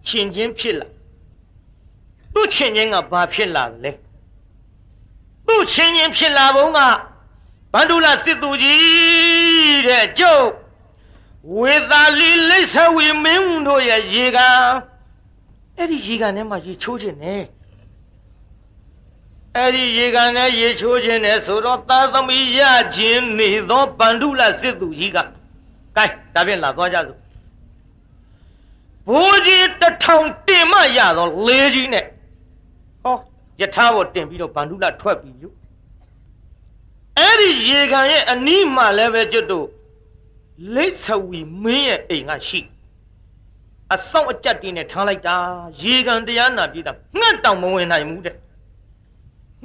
ချင်းချင်းဖြစ်လာသူ့ချင်းချင်းကဘာဖြစ်လာလဲ သူ့ချင်းချင်းဖြစ်လာဘုံကဗန္ဓုလစစ်သူကြီးတဲ့ကျုပ်ဝေသာလီလိษဝီမင်းတို့ရဲ့ရေကန်အဲ့ဒီရေကန်ထဲမှာရေချိုးခြင်းနဲ့အဲ့ဒီရေကန်နဲ့ရေချိုးခြင်းနဲ့ဆိုတော့သာသမီရခြင်းနေသောဗန္ဓုလစစ်သူကြီးကကဲဒါဖြင့်လာသွားကြစို့ဘိုးကြီးတထောင်တင်မှရတော့လေးကြီးနဲ့ဟော ယထာဘောတင်ပြီးတော့ဗန္ဓုလထွက်ပြီးယူအဲ့ဒီရေကန်ရဲ့အနီးမှာလည်းပဲကျွတ်တို့လိษဝီမင်းရဲ့အိမ်ကရှိအဆောင်အကြက်တင်းနဲ့ထားလိုက်တာရေကန်တရားနာပြည်တာငှက်တောင်မဝင်နိုင်ဘူးတဲ့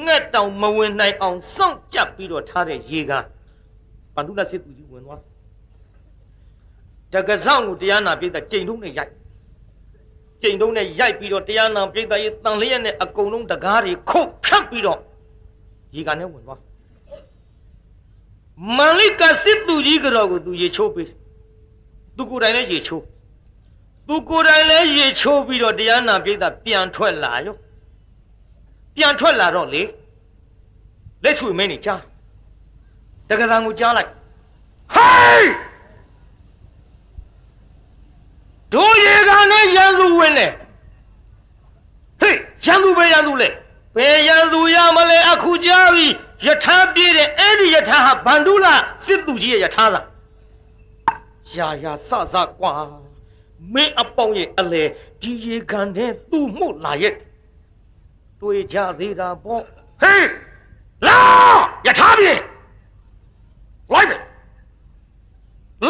ငှက်တောင်မဝင်နိုင်အောင်စောင့်ကြပ်ပြီးတော့ထားတဲ့ရေကန်ပန္တုလစစ်သူကြီးဝင်သွားတကဆောင်ကိုတရားနာပြည်တာကြိမ်ထုံးနဲ့ရိုက် ကြိမ်ထုံးနဲ့ရိုက်ပြီးတော့တရားနာပြည်တာရဲ့တန်လျက်နဲ့အကုန်လုံးတကားတွေခုတ်ဖြတ်ပြီးတော့ရေကန်နဲ့ဝင်သွားမန်လိကစစ်သူကြီးကြောကိုသူရေချိုးပေးသူကိုယ်တိုင်လည်းရေချိုးသူကိုယ်တိုင်လည်းရေချိုးပြီးတော့တရားနာပိဋကပြန်ထွက်လာရောပြန်ထွက်လာတော့လေလက်ဆွေမင်းနေကြားတက္ကသံကိုကြားလိုက်ဟေး တို့ရေကနဲ့ရန်သူဝင်တယ်ဟေးရန်သူပဲရန်သူလေဘယ်ရန်သူရမလဲအခုကြားပြီယထာပြေးတဲ့အဲ့ဒီယထာဟာဗန္ဓုလစစ်သူကြီးရဲ့ယထာလားရာရာစစကွာမင်းအပေါင်းရဲ့အလေဒီရေခံတဲ့သူ့မှုလာရဲ့တွေ့ကြသေးတာပေါ့ဟေးလာယထာပြေးလိုက်မယ်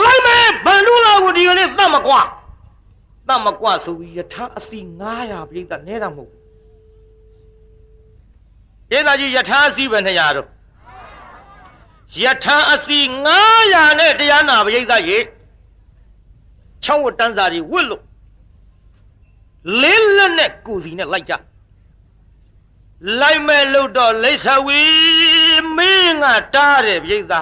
လိုက်မယ်ဗန္ဓုလကိုဒီကနေ့တတ်မကွာ တတ်မကွာဆိုပြီးယထာအစီ900ပြိတ္တနဲတာမဟုတ်ဧသာကြီးယထာအစီပဲ200တော့ယထာအစီ900နဲ့တရားနာပရိသတ်ရေချောင်းဝတန်းစာတွေဝစ်လို့လေးလက်နဲ့ကိုစီနဲ့လိုက်ကြလိုက်မဲ့လို့တော့လိษဝီမင်းကတားတယ်ပြိဿ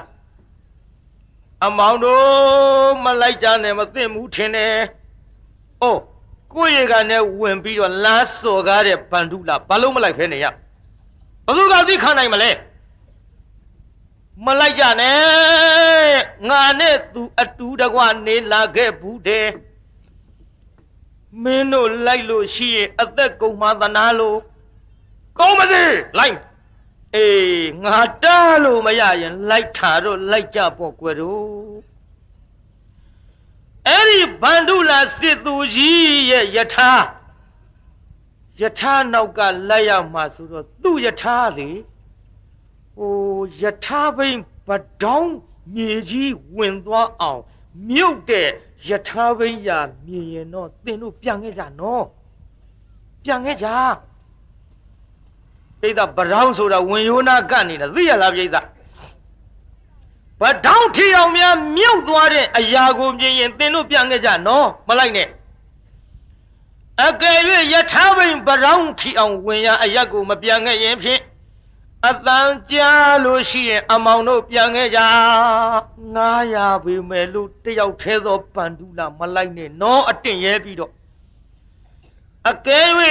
အမောင်တို့မလိုက်ကြနဲ့မသိဘူးထင်တယ်။ အိုးကိုယ့်ရေကနဲ့ဝင်ပြီးတော့လားစော်ကားတဲ့ဗန္ဓုလာဘာလို့မလိုက်ဖဲနေရ။ဘသူကသိခံနိုင်မလဲမလိုက်ကြနဲ့ငါနဲ့သူအတူတကွနေလာခဲ့ဘူးတဲ့မင်းတို့လိုက်လို့ရှိရင်အသက်ကုန်မှသနာလို့ကောင်းမစေလိုက်အေးငါတားလို့မရရင်လိုက်တာတော့လိုက်ကြပေါ့ကွယ်တို့ အဲ့ဒီဗန္ဓုလာစစ်သူကြီးရဲ့ယထာယထာနောက်ကလိုက်ရမှာဆိုတော့သူ့ယထာလေဟိုယထာဘိန်ဗဒေါင်းမြေကြီးဝင်သွားအောင်မြုပ်တဲ့ယထာဘိန်ရာမြင်ရင်တော့သင်တို့ပြန်ခဲ့ကြနော်ပြန်ခဲ့ကြပိဿဗဒေါင်းဆိုတာဝင်ယောနာကပ်နေတာသိရလားပိဿ ဗဒေါင်းထီအောင်များမြုပ်သွားတဲ့အရာကိုမြင်ရင်သင်တို့ပြန်ခဲ့ကြနော်မလိုက်နဲ့အကယ်၍ယထာဘိန်ဗဒေါင်းထီအောင်ဝင်ရအရက်ကိုမပြန်ခဲ့ရင်ဖြင့်အတန်ကြားလို့ရှိရင် အမောင်တို့ပြန်ခဲ့ကြ900ပေမဲ့လို့တယောက်သေးသောပန္ဒူလာမလိုက်နဲ့နော်အတင်ရဲပြီးတော့အကယ်၍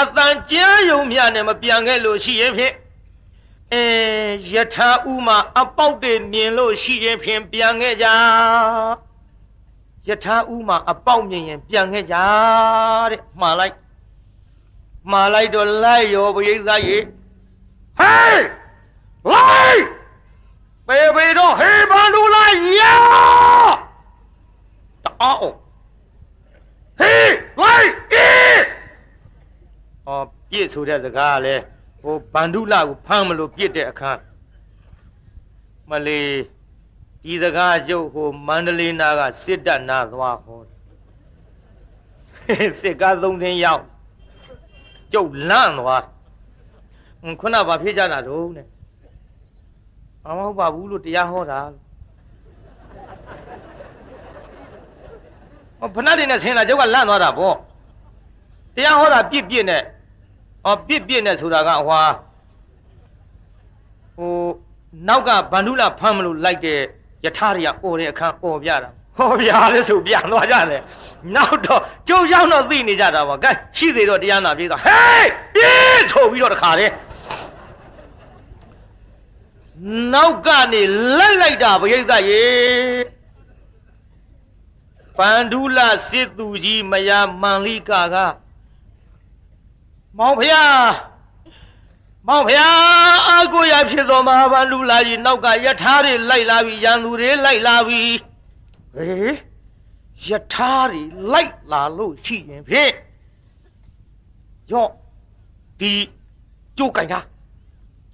အတန်ကြားယုံမြနဲ့မပြန်ခဲ့လို့ရှိရင်ဖြင့် အဲယထာဥမှာအပေါက်တွေမြင်လို့ရှိရင်ဖြင့်ပြန်ခဲ့ကြယထာဥမှာအပေါက်မြင်ရင်ပြန်ခဲ့ကြတဲ့မှားလိုက်မှားလိုက်တော့လိုက်ရောပရိသတ်ရေဟေးလိုက်ပေပေတော့ဟေးဘန်လူလိုက်ယာတအောင်ဟေးလိုက်အေးဟောပြည့်ဆိုတဲ့စကားကလည်း ဟိုဗန္ဓုလကိုဖမ်းမလို့ပြစ်တဲ့အခါမလေးဒီစကားရုပ်ဟိုမန္တလေးနာကစစ်တပ်နာသွားဟောစစ်ကားသုံးစင်းရောက်ကျုပ်လန့်သွားခုနကဘာဖြစ်ကြတာတော့နဲ့မမဟုတ်ပါဘူးလို့တရားဟောတာဟောဖဏတ်တွေနဲ့ဆင်းလာကျုပ်ကလန့်သွားတာဗောတရားဟောတာပြစ်ပြစ်နဲ့ ဟောပြစ်ပြစ်နဲ့ဆိုတာကဟွာဟိုနောက်ကဗန္ဓုလဖမ်းမလို့လိုက်တဲ့ယထာတွေကអော်တဲ့အခန်းអော်ပြတာဟောဗျာလဲဆိုပြန်သွားကြတယ်နောက်တော့ကျုပ်ရောက်တော့သိနေကြတာပါကဲရှိစေတော့တရားနာပြေးသွားဟေးပြေးဆိုပြီးတော့တခါတည်းနောက်ကနေလိုက်လိုက်တာပရိသတ်ရေပန္ဒုလစစ်သူကြီးမယာမန်လိကာက မောင်ဖျားမောင်ဖျားအာကိုရဖြစ်တော်မဟာဗန္ဒုလကြီးနောက်ကယထာတွေလိုက်လာပြီရန်သူတွေလိုက်လာပြီဟေးယထာတွေလိုက်လာလို့ရှိရင်ဖြင့်ရော့ဒီကြိုးကင်ထား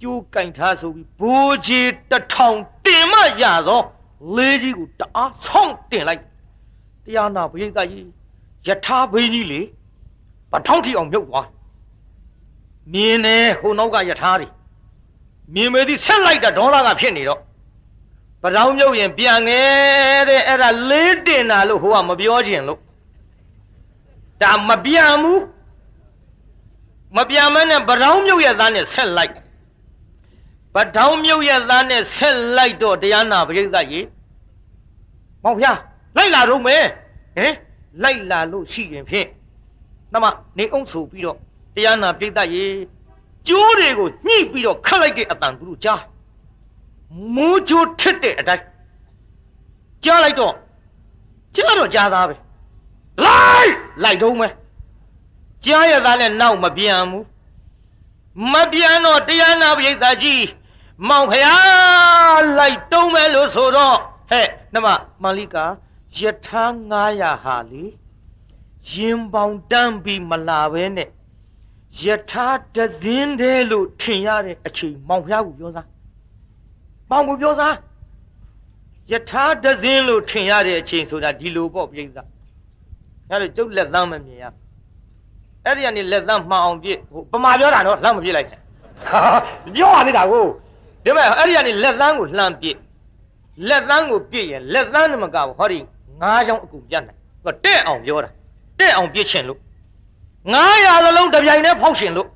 ကျိုးကင်ထားဆိုပြီးဘိုးကြီးတထောင်တင်မရတော့လေးကြီးကိုတအားဆောင်းတင်လိုက်တရားနာဘိသကြီးယထာဘိန်းကြီးလေပထောင်းထီအောင်မြုပ်သွား မြင်နေဟိုနောက်ကယထာတွေမြင်မေသည်ဆက်လိုက်တာဒေါသကဖြစ်နေတော့ပထောင်းမြုပ်ရင်ပြန်ငယ်တဲ့အဲ့ဒါလေးတင်တာလို့ဟိုကမပြောခြင်းလို့ဒါမပြန်ဘူးမပြန်မနဲ့ပထောင်းမြုပ်ရဲ့သားနဲ့ဆက်လိုက်ဗထောင်းမြုပ်ရဲ့သားနဲ့ဆက်လိုက်တော့တရားနာပရိသတ်ကြီးမောင်ဖျားလိုက်လာတော့မယ်ဟင်လိုက်လာလို့ရှိရင်ဖြင့်နမနေအောင်ဆိုပြီးတော့ တရားနာပရိသတ်ကြီးကျိုးတွေကိုညှိပြီးတော့ခတ်လိုက်တဲ့အတန်သူတို့ကြားမိုးချိုးထစ်တဲ့အတိုင်းကြားလိုက်တော့ကြားတော့ကြားသားပဲလိုက်လိုက်တော့မယ်ကြားရသားနဲ့နောက်မပြန်ဘူးမပြန်တော့တရားနာပရိသတ်ကြီးမောင်ဖျားလိုက်တုံးမယ်လို့ဆိုတော့ဟဲ့နမမန္လိကာယထာ900ဟာလေရင်ပေါင်တန်းပြီးမလာပဲနဲ့ ယထာတစင်းတည်းလို့ထင်ရတဲ့အချိန်မောင်ဖျားကိုပြောစားမောင်ကိုပြောစားယထာတစင်းလို့ထင်ရတဲ့အချိန်ဆိုတာဒီလိုပေါ့ပြိဿအဲဒါကျုပ်လက်သမ်းမမြင်ရအဲ့ဒီကနေလက်သမ်းမှောင်အောင်ပြစ်ဟိုပမာပြောတာနော်လောက်မပြစ်လိုက်နဲ့ပြောရသေးတာကိုဒီမဲ့အဲ့ဒီကနေလက်သန်းကိုလှမ်းပစ်လက်သန်းကိုပစ်ရင်လက်သန်းနဲ့မကဘူးဟောဒီငါးချောင်းအကူပြတ်နိုင်သူကတဲ့အောင်ပြောတာတဲ့အောင်ပစ်ချင်လို့ 900သလုံးတပြိုင်တည်းဖောက်ရှင်လို့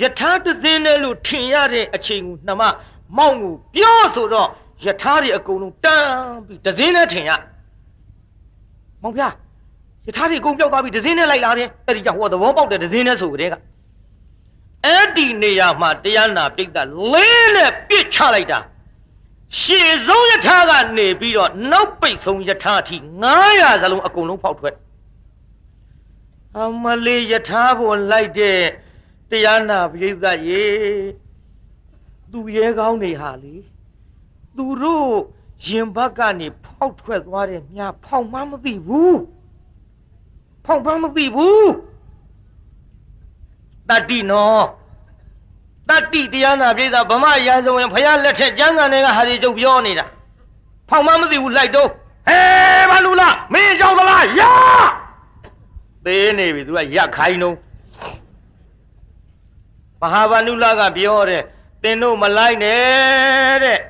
ယထာတစင်းနဲ့လို့ထင်ရတဲ့အချိန်ကိုနှမမောင်းကိုပြောဆိုတော့ယထာတွေအကုန်လုံးတန်းပြီးတစင်းနဲ့ထင်ရမောင်ဖျားယထာတွေအကုန်ပြောက်သွားပြီးတစင်းနဲ့လိုက်လာတယ်အဲ့ဒီကြောင့်ဟောသဘောပေါက်တဲ့တစင်းနဲ့ဆိုကြတဲ့ကအဲ့ဒီနေရာမှာတရားနာပိဋကလေးနဲ့ပြစ်ချလိုက်တာရှေ့ဆုံးယထာကနေပြီးတော့နောက်ပိတ်ဆုံးယထာအထိ900စလုံးအကုန်လုံးဖောက်ထွက် အမလေးယထာပေါ်လိုက်တဲ့တရားနာပိဋကရေသူရဲကောင်းတွေဟာလေသူတို့ရင်ဘတ်ကနေဖောက်ထွက်သွားတဲ့မြာဖောက်မှမသိဘူးဖောက်မှမသိဘူးတတိနော်တတိတရားနာပြည်သားဗမာရာဇဝင်ဖရာလက်ထက်ကျမ်းဂန်တွေကဟာဒီကျုပ်ပြောနေတာဖောင်မမသိဘူးလိုက်တော့ဟဲဘာလူလားမင်းကြောက်သလားရ သေးနေပြီသူကရက်ခိုင်းတော့မဟာဗန္ဓုလကပြောတယ်သင်တို့မလိုက်နဲ့တဲ့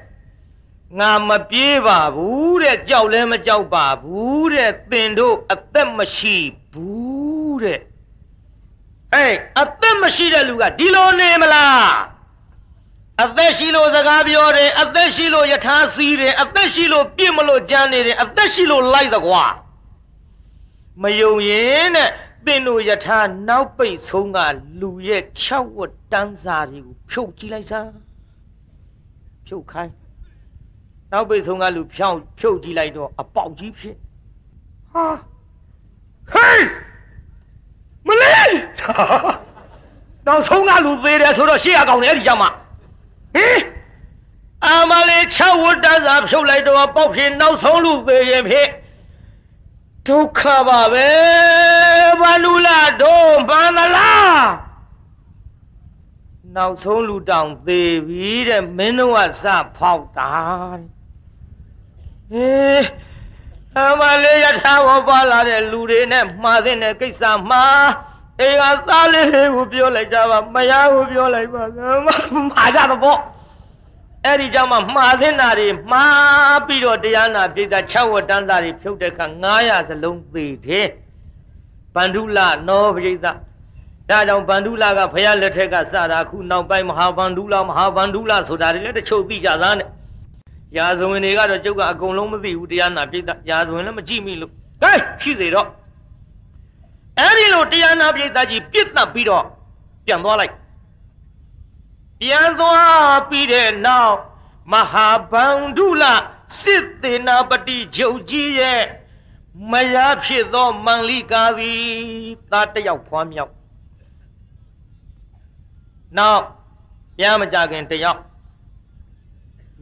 ငါမပြေးပါဘူးတဲ့ကြောက်လဲမကြောက်ပါဘူးတဲ့သင်တို့အသက်မရှိဘူးတဲ့အေးအသက်မရှိတဲ့လူကဒီလိုနေမလားအသက်ရှိလို့စကားပြောတယ်အသက်ရှိလို့ယထာစီးတယ်အသက်ရှိလို့ပြစ်မလို့ကြမ်းနေတယ်အသက်ရှိလို့လိုက်သကွာ မယုံရင်တဲ့သင်တို့ယထာနောက်ပိတ်ဆုံးကလူရဲ့6ဝတ်တန်းစာတွေကိုဖြုတ်ကြည့်လိုက်စမ်းဖြုတ်ခိုင်းနောက်ပိတ်ဆုံးကလူဖြောင်းဖြုတ်ကြည့်လိုက်တော့အပေါက်ကြီးဖြစ်ဟာဟေးမလေးနောက်ဆုံးကလူသေးတယ်ဆိုတော့ရှေ့အကောင်လေအဲ့ဒီကြမှာဟေးအာမလေး6ဝတ်တန်းစာဖြုတ်လိုက်တော့ပေါက်ဖြစ်နောက်ဆုံးလူသေးရင်ဖြစ် ဒုက္ခပါပဲဘာလူလာတော့ဘာမလားနောက်ဆုံးလူတောင်သေးပြီတဲ့မင်းတို့ကစဖောက်တာတဲ့ဟေးအမလေးယထာဝပါလာတဲ့လူတွေနဲ့မှားတဲ့ကိစ္စမှာအေကသားလေးကိုပြောလိုက်ကြပါမယားကိုပြောလိုက်ပါမှားကြတော့ပေါ့ အဲ့ဒီကြောင့်မှမှားသင့်တာတွေမှားပြီးတော့တရားနာပြည်သား6ဝတ္တန်းစာတွေဖြုတ်တဲ့အခါ900စလုံးသေတယ်ဗန္ဓုလနောပရိသဒါကြောင့်ဗန္ဓုလကဘုရားလက်ထက်ကစတာခုနောက်ပိုင်းမဟာဗန္ဓုလမဟာဗန္ဓုလဆိုတာတွေလည်းတချို့သိကြသားနဲ့ရာဇဝင်တွေကတော့ကျုပ်ကအကုန်လုံးမသိဘူးတရားနာပြည်သားရာဇဝင်လည်းမကြည့်မိလို့ကဲရှိစေတော့အဲ့ဒီလိုတရားနာပြည်သားကြီးပြစ်တက်ပြီးတော့ပြန်သွားလိုက် ပြန်သွားပြီးတဲ့နောက်မဟာဗန္ဓုလစစ်သေနာပတိချုပ်ကြီးရဲ့မယားဖြစ်သောမန္လိကာသည်သားတစ်ယောက်ဖွားမြောက်နောက်ပြန်မကြခင်တစ်ယောက်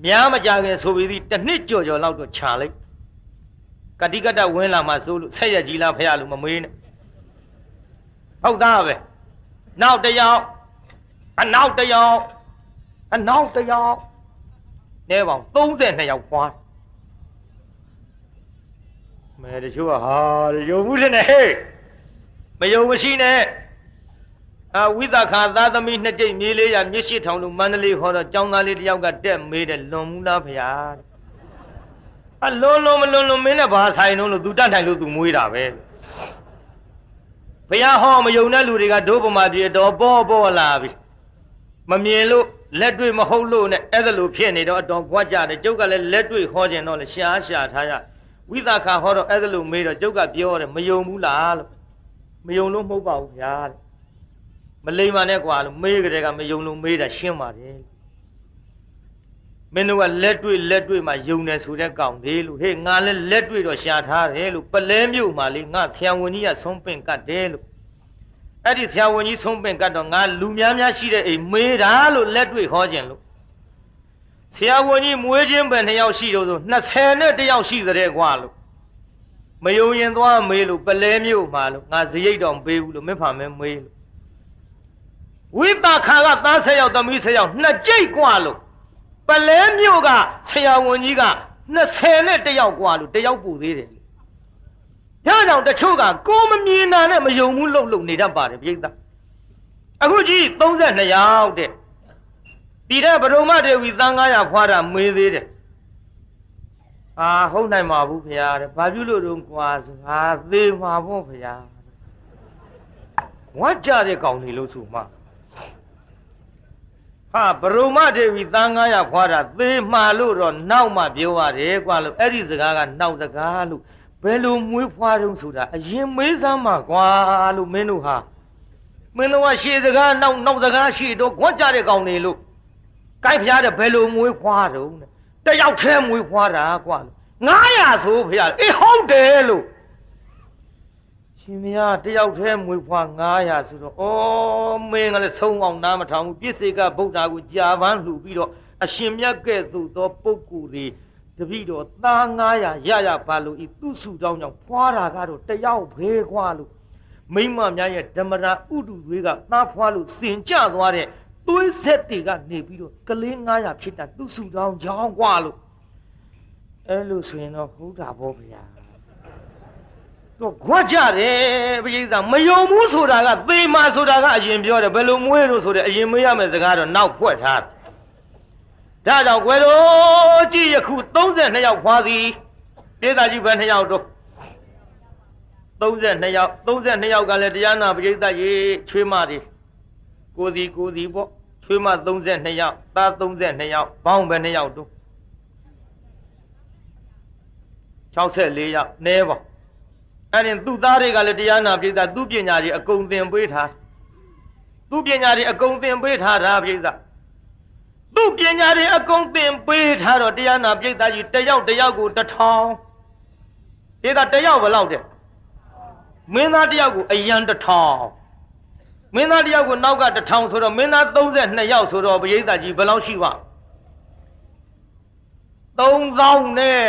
များမကြခင်ဆိုပြီးတစ်နှစ်ကြော်ကြော်လောက်တော့ခြာလိုက်ကတိကတဝင်းလာမှစိုးလို့ဆက်ရကြီးလားဖရလို့မမေးနဲ့ဟုတ်သားပဲနောက်တစ်ယောက် အနောက်တစ်ယောက်အနောက်တစ်ယောက်နဲပေါင်း32ယောက်ခွာမဲတချို့ကဟာယုံမှုစနဲ့ဟေးမယုံမရှိနဲ့အဝိသခာသာသမီနှစ်ကြိမ်မြေးလေးရမြစ်ရှိထောင်လို့မန္တလေးဟောတော့ကျောင်းသားလေးတယောက်ကတက်မေးတယ်လွန်မှုလားဖေဟာအလွန်လွန်မလွန်လွန်မင်းနဲ့ဘာဆိုင်တော့လို့ तू တတ်ထိုင်လို့ तू မွေးတာပဲဘုရားဟောမယုံတဲ့လူတွေကဒုဗမာပြေတော်ပေါ်ပေါ်လာပြီ မမြင်လို့လက်တွေ့မဟုတ်လို့နဲ့အဲ့ဒါလိုဖြစ်နေတော့အတော်ကြွကြတယ်ကျုပ်ကလည်းလက်တွေ့ဟောခြင်းတော့လေရှားရှားထားရဝိသခာဟောတော့အဲ့ဒါလိုမေးတော့ကျုပ်ကပြောတယ်မယုံဘူးလားလို့မယုံလို့မဟုတ်ပါဘူးဗျာတဲ့မလိမ္မာနဲ့ကွာလို့မေးကြတဲ့ကမယုံလို့မေးတာရှင်းပါတယ်မင်းတို့ကလက်တွေ့လက်တွေ့မှာယုံတယ်ဆိုတဲ့ကောင်လေးလို့ဟေးငါလည်းလက်တွေ့တော့ရှားထားတယ်လို့ပလဲမြို့မှာလေငါဆရာဝန်ကြီးကဆုံးပင့်ကတ်တယ်လို့ အဲ့ဒီဆရာဝန်ကြီးဆုံးပင့်ကတ်တော့ငါလူများများရှိတဲ့အိမ်မေးတာလို့လက်တွေ့ဟောခြင်းလို့ဆရာဝန်ကြီးမွေးခြင်းပဲနှစ်ယောက်ရှိတော့ဆို20နဲ့တယောက်ရှိတဲ့ကွာလို့မယုံရင်သွားမေးလို့ပလဲမြို့မှာလို့ငါဇရိတ်တော်ပေးဘူးလို့မင်းဖာမဲမေးလို့ဝိပါခါကသားဆက်ယောက်သမီးဆက်ယောက်နှစ်ကြိတ်กว่าလို့ပလဲမြို့ကဆရာဝန်ကြီးက20နဲ့တယောက်กว่าလို့တယောက်ပူသေးတယ် ဒါကြောင့်တချို့ကကိုမမြင်တာနဲ့မယုံဘူးလှုပ်လှုပ်နေတတ်ပါတယ်ပြိဿအခုကြီး32ယောက်တဲ့တိရဗရုမဒေဝီသံ900ဖွာတာမေးသေးတယ်အာဟုတ်နိုင်မှာဘူးခင်ဗျာတဲ့ဘာပြုလို့တော့ကွာဆိုဟာသေးမှာပေါ့ခင်ဗျာဝတ်ကြတဲ့ကောင်တွေလို့ဆိုမှဟာဘရုမဒေဝီသား900ခွာတာသေမှာလို့တော့နောက်မှပြောရတယ်ကွာလို့အဲ့ဒီစကားကနောက်စကားလို့ ဘယ်လိုမွေးဖွားတုံးဆိုတာအရင်မေးစမ်းမှာကွာလို့မင်းတို့ဟာမင်းတို့ကရှေ့စကားနောက်နောက်စကားရှေ့တော့ခွတ်ကြတဲ့ကောင်တွေလို့ကိုက်ဖျားတဲ့ဘယ်လိုမွေးဖွားတုံးတယောက်တည်းမွေးဖွားတာကွာလို့900ဆိုဖျားအေးဟုတ်တယ်လို့ရှင်မယားတယောက်တည်းမွေးဖွား900ဆိုတော့ဩမင်းကလည်းဆုံးအောင်နားမထောင်ဘူးပြစ္ဆေကဗုဒ္ဓကိုကြာပန်းလှူပြီးတော့အရှင်မြတ်ကဲ့သို့သောပုဂ္ဂိုလ်တွေ တပိတော့သား900ရရပါလို့ဤသူစုတောင်းကြောင့်ဖွာတာကတော့တယောက်ဖေးခွာလို့မိမများရဲ့ဓမ္မရာဥဒုသွေးကသားဖွာလို့စင်ကြသွားတဲ့သွေးဆက်တွေကနေပြီးတော့ကလေး900ဖြစ်တာသူစုတောင်းကြောင်းကွာလို့အဲ့လိုဆိုရင်တော့ဟုတ်တာပေါ့ဗျာတော့ခွက်ကြတယ်ပရိသတ်မယုံဘူးဆိုတာကသေမာဆိုတာကအရင်ပြောတယ်ဘယ်လိုမွေးလို့ဆိုတဲ့အရင်မွေးရမယ့်စကားတော့နောက်ဖွက်ထား ဒါကြောင့်ကွယ်တော်ကြည်ယခု32ယောက်ဖွာသည်ပြည်သားကြီးပဲ2ယောက်တော့32ယောက်32ယောက်ကလည်းတရားနာပရိသတ်ရေချွေးမတွေကိုစီကိုစီပေါ့ချွေးမ32ယောက်သား32ယောက်ဘောင်းပဲ2ယောက်တော့64ယောက်နဲပါအဲ့ဒီသူ့သားတွေကလည်းတရားနာပရိသတ်သူ့ပညာတွေအကုန်သင်ပေးထားသူ့ပညာတွေအကုန်သင်ပေးထားတာပရိသတ် သူ့ပညာတွေအကုန်သင်ပေးထားတော့တရားနာပရိသတ်ကြီးတယောက်တယောက်ကိုတထောင်ဒီကတယောက်ဘယ်လောက်တဲ့မင်းသားတယောက်ကိုအရန်တထောင်မင်းသားတယောက်ကိုနောက်ကတထောင်ဆိုတော့မင်းသား32ယောက်ဆိုတော့ပရိသတ်ကြီးဘယ်လောက်ရှိပါ3000နဲ့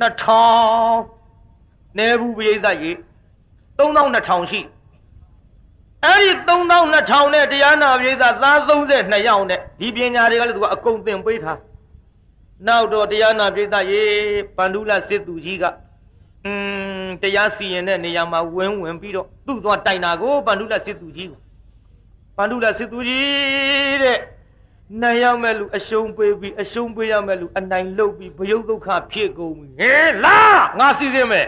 2000နဲဘူးပရိသတ်ကြီး3200ရှိ အဲ့ဒီ3200နဲ့တရားနာပရိသတ်သား32ယောက်နဲ့ဒီပညာတွေကလည်းသူကအကုန်သင်ပေးထားနောက်တော့တရားနာပရိသတ်ရေပန္ဒုလစစ်သူကြီးကအင်းတရားစီရင်တဲ့နေရာမှာဝင်းဝင်ပြီးတော့သူ့သွားတိုင်တာကိုပန္ဒုလစစ်သူကြီးကိုပန္ဒုလစစ်သူကြီးတဲ့နိုင်ရမဲ့လူအရှုံးပေးပြီးအရှုံးပေးရမဲ့လူအနိုင်လုပ်ပြီးဘယုတ်ဒုက္ခဖြစ်ကုန်ပြီဟဲလာငါစီစဉ်မယ်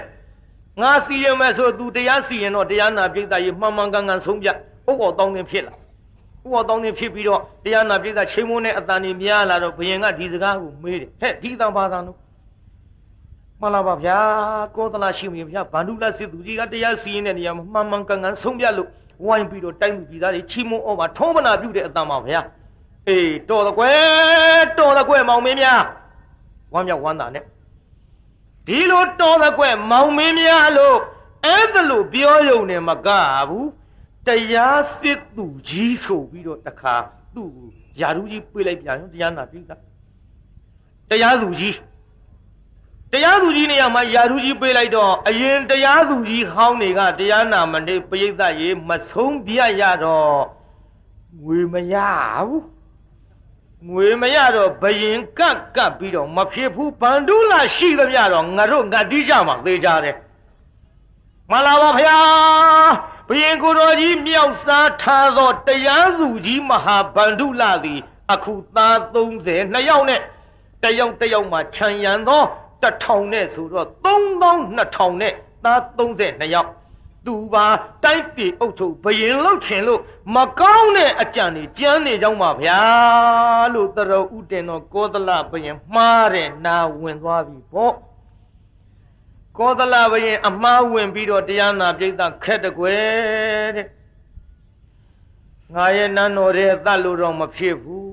ငါစီရင်မယ်ဆိုသူတရားစီရင်တော့တရားနာပိဋကရေမှန်မှန်ကန်ကန်ဆုံးပြဥပ္ပောတောင်းတင်ဖြစ်လာဥပ္ပောတောင်းတင်ဖြစ်ပြီးတော့တရားနာပိဋကချိန်မုန်းတဲ့အတန်ကြီးများလာတော့ဘယင်ကဒီစကားကိုမေးတယ်ဟဲ့ဒီတန်ဘာသာလို့မှန်လားပါဗျာကောသလရှိမြင်ဗျာဗန္ဓုလစစ်သူကြီးကတရားစီရင်တဲ့နေရာမှာမှန်မှန်ကန်ကန်ဆုံးပြလို့ဝိုင်းပြီးတော့တိုင်းသူပြည်သားတွေချီးမွမ်းအောင်ပါထုံးမနာပြုတဲ့အတန်ပါဗျာအေးတော်တကွယ်တော်တကွယ်မောင်မင်းများဝမ်းမြောက်ဝမ်းသာနဲ့ ဒီလိုတော်တကွယ်မောင်မင်းများလို့အဲ့ဒါလို့ပြောရုံနဲ့မကဘူးတရားစစ်သူကြီးဆိုပြီးတော့တခါသူ့ကိုယာရုကြီးပြေးလိုက်ပြန်ရောတရားနာပြီကတရားသူကြီးတရားသူကြီးနေရာမှာယာရုကြီးပေးလိုက်တော့အရင်တရားသူကြီးဟောင်းတွေကတရားနာမနေပိဋကရေမဆုံးပြရတော့ငွေမရဘူး ငွေမရတော့ဘယင်ကပ်ကပ်ပြီးတော့မဖြစ်ဘူးဗန္ဓုလာရှိသမျှတော့ငါတို့ငါတိကြမှာသေကြတယ်မလာပါဗျာဘယင်ကိုတော်ကြီးမြောက်စားထားသောတရားသူကြီးမဟာဗန္ဓုလာသည် အခုသား30နှစ်ယောက်နဲ့တယောက်တယောက်မှခြံရံသောတထောင်နဲ့ဆိုတော့3200နဲ့သား32ယောက် သူပါတိုက်ပြေအုပ်ချုပ်ဘယင်လှုပ်ချင်လို့မကောင်းတဲ့အကြံတွေကြမ်းနေကြောင်းပါဗျာလို့တရဥတင်တော်ကောသလဘယင်မှားတဲ့နာဝင်သွားပြီပေါ့ကောသလဘယင်အမှားဝင်ပြီးတော့တရားနာပြိဿခက်တကွယ်တဲ့ငါရဲ့နန်းတော်ရဲ့သတ်လို့တော့မဖြစ်ဘူး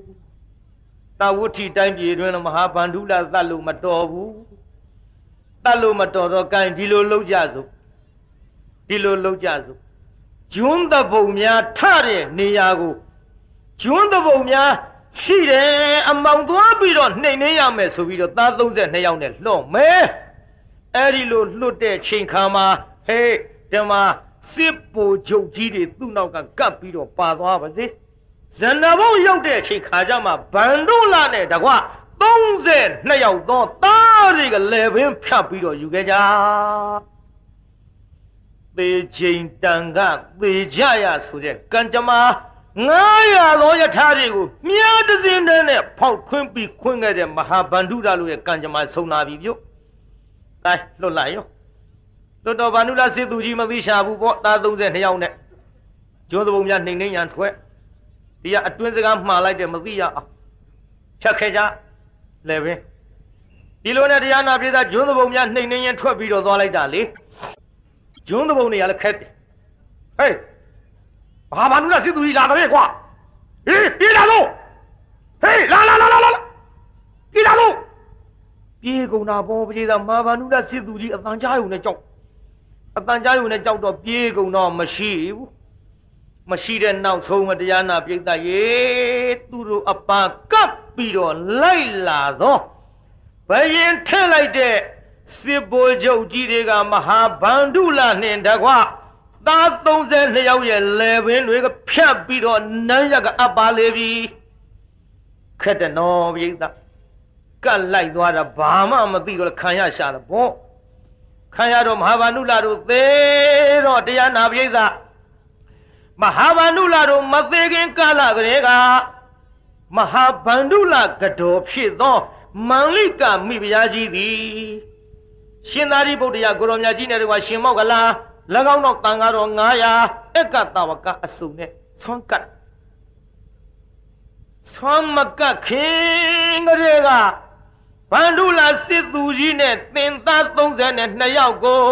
တဝဋ္ဌိတိုင်းပြည်တွင်မဟာဗန္ဓုလသတ်လို့မတော်ဘူးတတ်လို့မတော်တော့ကင်ဒီလိုလုပ်ကြစို့ ဒီလိုလုပ်ကြစို့ကျွန်းတပုံများထတဲ့နေရာကိုကျွန်းတပုံများရှိတယ်အမောင်သွားပြီးတော့နှိမ်နှင်းရမယ်ဆိုပြီးတော့သား32ယောက်နဲ့လွှတ်မယ်အဲ့ဒီလိုလွတ်တဲ့ချိန်ခါမှာဟေးဒီမှာစစ်ပူချုပ်ကြီးတွေသူ့နောက်ကကပ်ပြီးတော့ပါသွားပါစေဇန္နဘုံရောက်တဲ့ချိန်ခါကျမှဗန္ဓုလနဲ့တကွ32ယောက်သောသားတွေကလည်းပင်ဖြတ်ပြီးတော့ယူခဲ့ကြ သေချိန်တန်ကသေကြရဆိုတဲ့ကံကြမ္မာ900သောယထာတွေကိုမြားတစင်းတည်းနဲ့ဖောက်ခွင်းပြီးခွင်းခဲ့တဲ့မဟာဗန္ဓုရလို့ရဲ့ကံကြမ္မာဆုံးလာပြီပြုတ်။အဲလွတ်လိုက်ရော။လွတ်တော်ဗန္ဓုရစေသူကြီးမသိရှာဘူးပေါ့သား32ယောက်နဲ့ကျွန်းသဘုံများနှိမ်နှိမ်ရန်ထွက်ဒီကအတွင်းစကားမှားလိုက်တယ်မသိရအောင်ဖြတ်ခဲ့ကြလည်းပဲဒီလိုနဲ့တရားနာပြေသာဂျွန်းသဘုံများနှိမ်နှင်းရင်ထွက်ပြီးတော့သွားလိုက်တာလေ ဂျွန်းသဘုံတွေကလည်းခက်တယ်ဟေးဘာဘာနုလားစစ်သူကြီးလာတယ်ကွာဟေးပြေးလာလို့ဟေးလာလာလာလာလာပြေးလာလို့ပြေးကုန်တာပေါ်ပြေးတာမာဘာနုလားစစ်သူကြီးအတန်ကြားယုံနဲ့ကြောက်အတန်ကြားယုံနဲ့ကြောက်တော့ပြေးကုန်တော့မရှိဘူးမရှိတဲ့နောက်ဆုံးမတရားနာပြိတ္တရေသူတို့အပကပ်ပြီးတော့လိုက်လာတော့ဘယင်ထက်လိုက်တဲ့ စစ်ဘိုလ်ချုပ်ကြီးတွေကမဟာဗန္ဓုလနှင့်တကွသား32ယောက်ရဲ့လေပင်တွေကဖြတ်ပြီးတော့နန်းရကအပ်ပါလေပြီခက်တဲ့နော်ပြိတ္တကတ်လိုက်သွားတာဘာမှမသိတော့ခံရရှာတယ်ပေါ့ခံရတော့မဟာဗန္ဓုလတို့သေးတော့တရားနာပြိတ္တမဟာဗန္ဓုလတို့မသေးခင်ကာလကလေးကဘယင်ထက်လိုက်တဲ့စစ်ဘိုလ်မဟာဗန္ဓုလကတော်ဖြစ်သောမန္လိကမိဖုရားကြီးသည် ရှင်သာရိပုတ္တရာကိုရောမြတ်ကြီးနဲ့တကွာရှင်မောက်ကလာ၎င်းတော့တန်ကတော့900အက္ကတဝကအစုံနဲ့ဆွမ်းကတ်ဆွမ်းမကတ်ခင်ကလေးကဗန္ဓုလစစ်သူကြီးနဲ့တင်သား32ယောက်ကို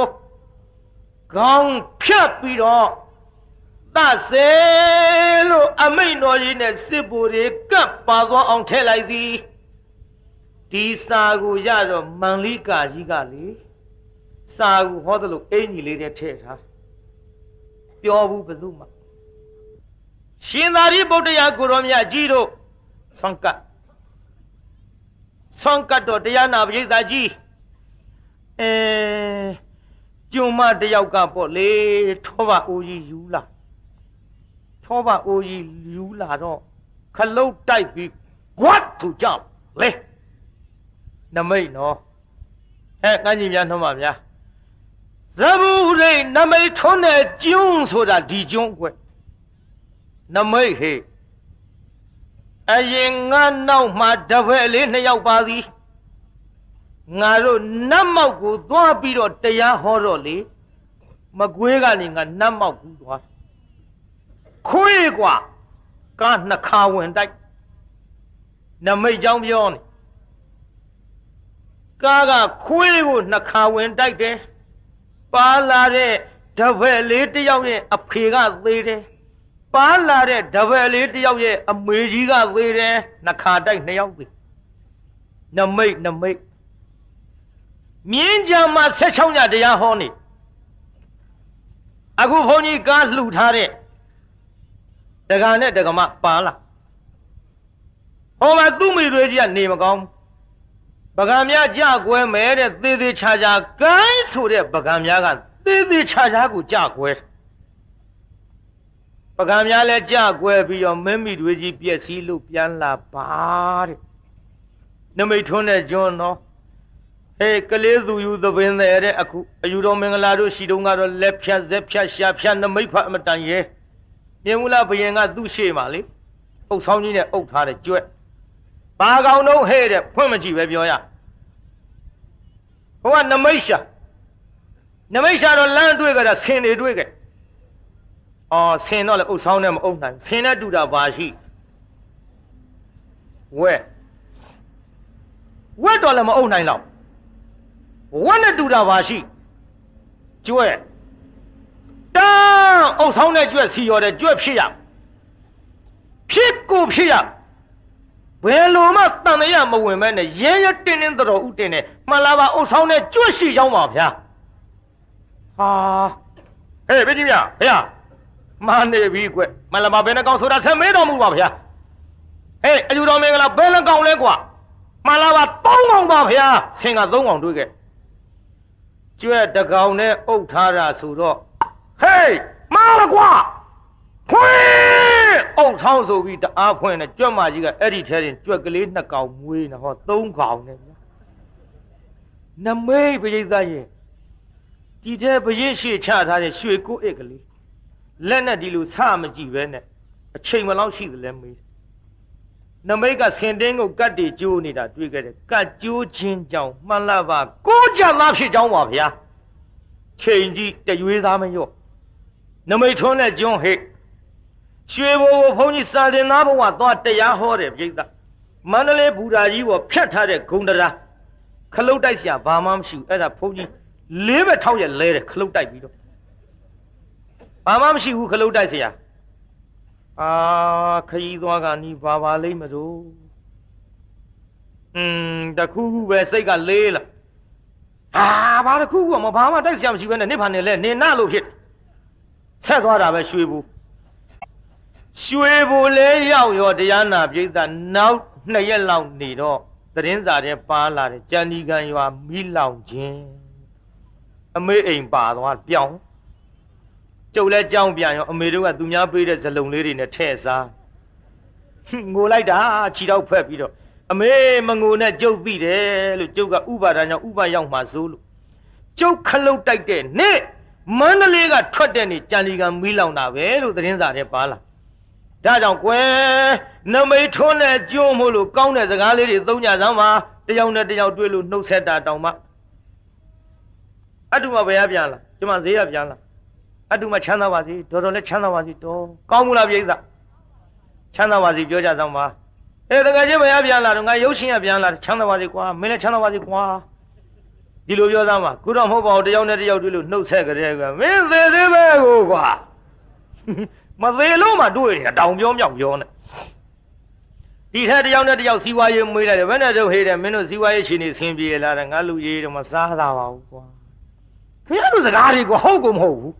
ခေါင်းဖြတ်ပြီးတော့တဆေလို့အမိန်တော်ကြီးနဲ့စစ်ဘူတွေကပ်ပါသွားအောင်ထည့်လိုက်သည် ဒီစာကိုရတော့မန်လိကာကြီးကလေစာကိုဟောတယ်လို့အင်ကြီးလေးနဲ့ထည့်ထားပြောဘူးဘယ်သူမှရှင်သာရိပုတ္တရာကိုရောမြတ်ကြီးတို့ဆွမ်းကပ်ဆွမ်းကပ်တော့တရားနာပရိသတ်ကြီးအဲကျုံမတယောက်ကပေါ့လေထောပါအိုးကြီးယူလာထောပါအိုးကြီးယူလာတော့ခလုတ်တိုက်ပြီးကွတ်ထူကြောက်လေ နမိတ်နော်ဟဲ့ကန်းကြီးများနှမများဇဘူရိနမိတ်ထွန်းတဲ့ကျုံဆိုတာဒီကျုံကွနမိတ်ဟေအရင်ငါနောက်မှာတပည့်လေးနှစ်ယောက်ပါသည်ငါတို့နတ်မောက်ကိုသွားပြီးတော့တရားဟောတော့လေမကွေးကနေငါနတ်မောက်ကူသွားခွေးกว่าကားနှစ်ခါဝင်တိုက်နမိတ်ကြောင်းပြောနေ ကားကခွေးကိုနှစ်ခါဝင်တိုက်တယ်ပါလာတဲ့တပည့်လေးတယောက်ရဲ့အဖေကသေးတယ်ပါလာတဲ့တပည့်လေးတယောက်ရဲ့အမေကြီးကသေးတယ်နှစ်ခါတိုက်နှစ်ယောက်သေးနမိတ်နမိတ်မြင်းကြံမှာ16ညတရားဟောနေအခုဘုန်းကြီးကားလှူထားတဲ့တက္ကနဲ့တက္ကမပါလာဟောမှာသူ့မိတွေကြီးကနေမကောင်း ပကံများကြကွဲမဲတဲ့သေးသေးချာချာကိုင်းဆိုတဲ့ပကံများကသေးသေးချာချာကိုကြကွဲပကံများလဲကြကွဲပြီးတော့မင်းမိတွေကြီးပြက်စီးလို့ပြန်လာပါတဲ့နမိတ်ထွန်းတဲ့ကျွန်းတော့ဟေးကလေးသူယူသပင်တဲ့တဲ့အခုအယူတော်မင်္ဂလာတို့ရှိတုန်းကတော့လက်ဖြတ်ဇက်ဖြတ်ရှာဖြတ်နမိတ်ဖတ်အမတန်ရဲမြင်မလားဘယင်ကသူ့ရှေ့မှာလေအုပ်ဆောင်ကြီးနဲ့အုပ်ထားတဲ့ကြွက် ဘာကောင်တော့ဟဲ့တဲ့ဖွင့်မကြည့်ပဲပြောရဟိုကနမိတ်ရှာနမိတ်ရှာတော့လမ်းတွေ့ကြတာဆင်တွေတွေ့ကြအော်ဆင်တော့လေအုပ်ဆောင်နဲ့မအုပ်နိုင်ဆင်နဲ့တူတာဘာရှိဝဲဝက်တော့လည်းမအုပ်နိုင်တော့ဝက်နဲ့တူတာပါရှိကျွဲ့တန်းအုပ်ဆောင်တဲ့ကျွဲ့စီရော်တဲ့ကျွဲ့ဖြစ်ရဖြစ်ကိုဖြစ်ရ ဘယ်လိုမှတန်ရမဝင်မဲနဲ့ရဲရဲတင်းတင်းတော်ဥတင်နေမှန်လားပါအုပ်ဆောင်တဲ့ကျွဲ့ရှိရောက်ပါဗျာဟာဟေးဘယ်ကြီးမြဖေမနေပြီကွမှန်လားပါဘယ်နှကောင်ဆိုတာဆက်မေးတော်မူပါဗျာဟေးအယူတော်မင်္ဂလာဘယ်နှကောင်လဲကွာမှန်လားပါသုံးကောင်ပါဗျာဆင်ကသုံးကောင်တွေ့ခဲ့ကျွဲ့တကောင်နဲ့အုပ်ထားတာဆိုတော့ဟေးမာလကွာဖွင့် အုပ်ဆောင်ဆိုပြီးတအားဖွင့်နဲ့ကြွက်မကြီးကအဲ့ဒီထဲတင်ကြွက်ကလေးနှစ်ကောင်မွေးနေဟောသုံးကောင်နဲ့ဗျာနမိတ်ပိဋကရဲ့ဒီထဲပရစ်ရှိချထားတဲ့ရွှေကိုအစ်ကလေးလက်နဲ့ဒီလိုဆမကြည့်ပဲနဲ့အချိန်မလောက်ရှိသလဲမေးနမိတ်ကစင်တင်းကိုကတ်တီကျိုးနေတာတွေ့ခဲ့တယ်ကတ်ကျိုးခြင်းကြောင့်မှန်လားပါကိုကြသားဖြစ်ကြောင်းပါဗျာချိန်ကြီးတရွေးသားမရော့နမိတ်ထွန်းတဲ့ကျွန်းဟိတ် ရွှေဘိုးကိုဘုန်းကြီးစာတင်သားဘုံကသွားတရားဟောတယ်ပြိဿမန္တလေးဘူရာကြီးကိုဖြတ်ထားတဲ့ဂုံတရာခလုတ်တိုက်เสียဘာမှမရှိဘူးအဲ့ဒါဘုန်းကြီးလေးဘက်ထောက်ရလဲတယ်ခလုတ်တိုက်ပြီးတော့ဘာမှမရှိဘူးခလုတ်တိုက်เสียအာခရီးသွားကနီးဘာပါလိမ့်မလို့อืมတခုခုပဲစိတ်ကလေးလာအာဘာတခုခုမဘာမှတိုက်စရာမရှိဘဲနဲ့နိဗ္ဗာန်နဲ့လဲနေနာလို့ဖြစ်ဆက်သွားတာပဲရွှေဘူး ရွှေဘူလဲရောက်ရောတရားနာပြိဿနောက်နှစ်ရက်လောက်နေတော့သတင်းစာထဲပါလာတယ်ကြံဒီကံရွာမိလောင်ခြင်းအမေအိမ်ပါသွားပြောင်းကျုပ်လဲကြောင်းပြန်ရောအမေတို့ကသူများပေးတဲ့ဇလုံလေးတွေနဲ့ထဲ့စားငိုလိုက်တာခြေတော့ဖက်ပြီးတော့အမေမငိုနဲ့ကျုပ်သိတယ်လို့ကျုပ်ကဥပါဒာကြောင့်ဥပရောက်မှစိုးလို့ကျုပ်ခလုတ်တိုက်တဲ့နေ့မန္တလေးကထွက်တဲ့နေ့ကြံဒီကမီးလောင်တာပဲလို့သတင်းစာထဲပါလာတ ဒါကြောင့်ကွယ်နမိတ်ထွန်းတဲ့ကျွန်းမို့လို့ကောင်းတဲ့စကားလေးတွေသုံးကြစမ်းပါတယောက်နဲ့တယောက်တွေ့လို့နှုတ်ဆက်တာတောင်မှအတုမဘယ်ရပြန်လားကျမဈေးရပြန်လားအတုမချမ်းသာပါစေတော်တော်လည်းချမ်းသာပါစေတော်ကောင်းမှုလားပြိဿချမ်းသာပါစေပြောကြစမ်းပါအဲတကယ်ချင်းဘယ်ရပြန်လားတော့ငါရုပ်ရှင်ရပြန်လားချမ်းသာပါစေကွာမင်းလည်းချမ်းသာပါစေကွာဒီလိုပြောစမ်းပါခုတော့မဟုတ်ပါဘူးတယောက်နဲ့တယောက်တွေ့လို့နှုတ်ဆက်ကြတဲ့ကွာမင်းသေးသေးပဲကိုကွာ မသေးလို့မှတွေ့တယ်တောင်ပြောမြောက်ပြောနေဒီထက်တယောက်နဲ့တယောက်စီဝါရေးမွေးလိုက်တယ်ဘယ်နဲ့တော့ဟေးတယ်မင်းတို့စီဝါရေးချင်းနေဆင်းပြေလာတယ်ငါလူရေးတော့မစားတာပါဘူးကွာခင်ဗျားတို့စကားတွေကဟုတ်ကုန်မဟုတ်ဘူး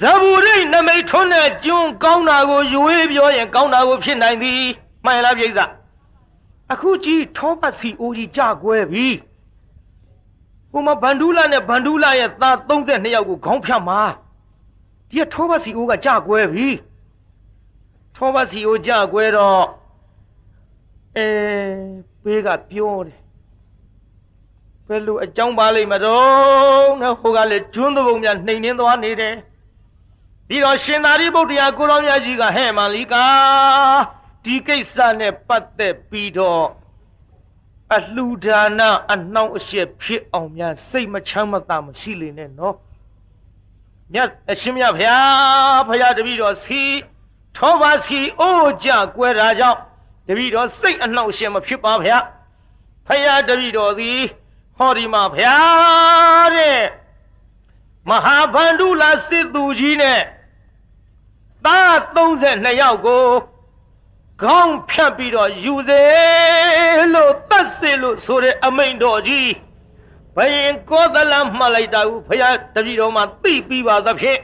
ဇဘူရိနမိတ်ထွန်းတဲ့ကျွန်းကောင်းတာကိုရွေးပြောရင်ကောင်းတာကိုဖြစ်နိုင်သည်မှန်လားပြိဿအခုကြည့်ထောပတ်စီအိုးကြီးကြကွဲပြီဟိုမှာဗန္ဒူလာနဲ့ဗန္ဒူလာရဲ့သား32ယောက်ကိုခေါင်းဖြတ်မှာ ဒီကထောပတ်စီအိုးကကြကွဲပြီထောပတ်စီအိုးကြကွဲတော့အဲပေးကပြောတယ်ဘယ်လိုအကြောင်းပါလိမ့်မတော့နော်ဟိုကလည်းကျွန်းသဘုံများနှိမ်နှင်းသွားနေတယ်ဒီတော့ရှင်သာရိပုတ္တရာကိုရောမြတ်ကြီးကဟဲ့မလီကာဒီကိစ္စနဲ့ပတ်သက်ပြီးတော့အလှူဒါနအနှောင့်အယှက်ဖြစ်အောင်များစိတ်မချမ်းမသာမရှိလေနဲ့နော် မြတ်အရှင်မြတ်ဖျားဖျားတပည့်တော်စီထောပါစီအိုးကြကွဲတာကြောင့်တပည့်တော်စိတ်အနှောင့်အယှက်မဖြစ်ပါဗျာဖျားတပည့်တော်သည်ဟောဒီမှာဖျားတဲ့မဟာဗန္ဓုလာစစ်သူကြီးနဲ့သား32ယောက်ကိုခေါင်းဖြတ်ပြီးတော့ယူစေလို့တတ်စေလို့ဆိုတဲ့အမိန်တော်ကြီး ဘယင်ကောသလမှတ်လိုက်တာကိုဖရာတပည့်တော်မှသိပြီးပါသဖြင့်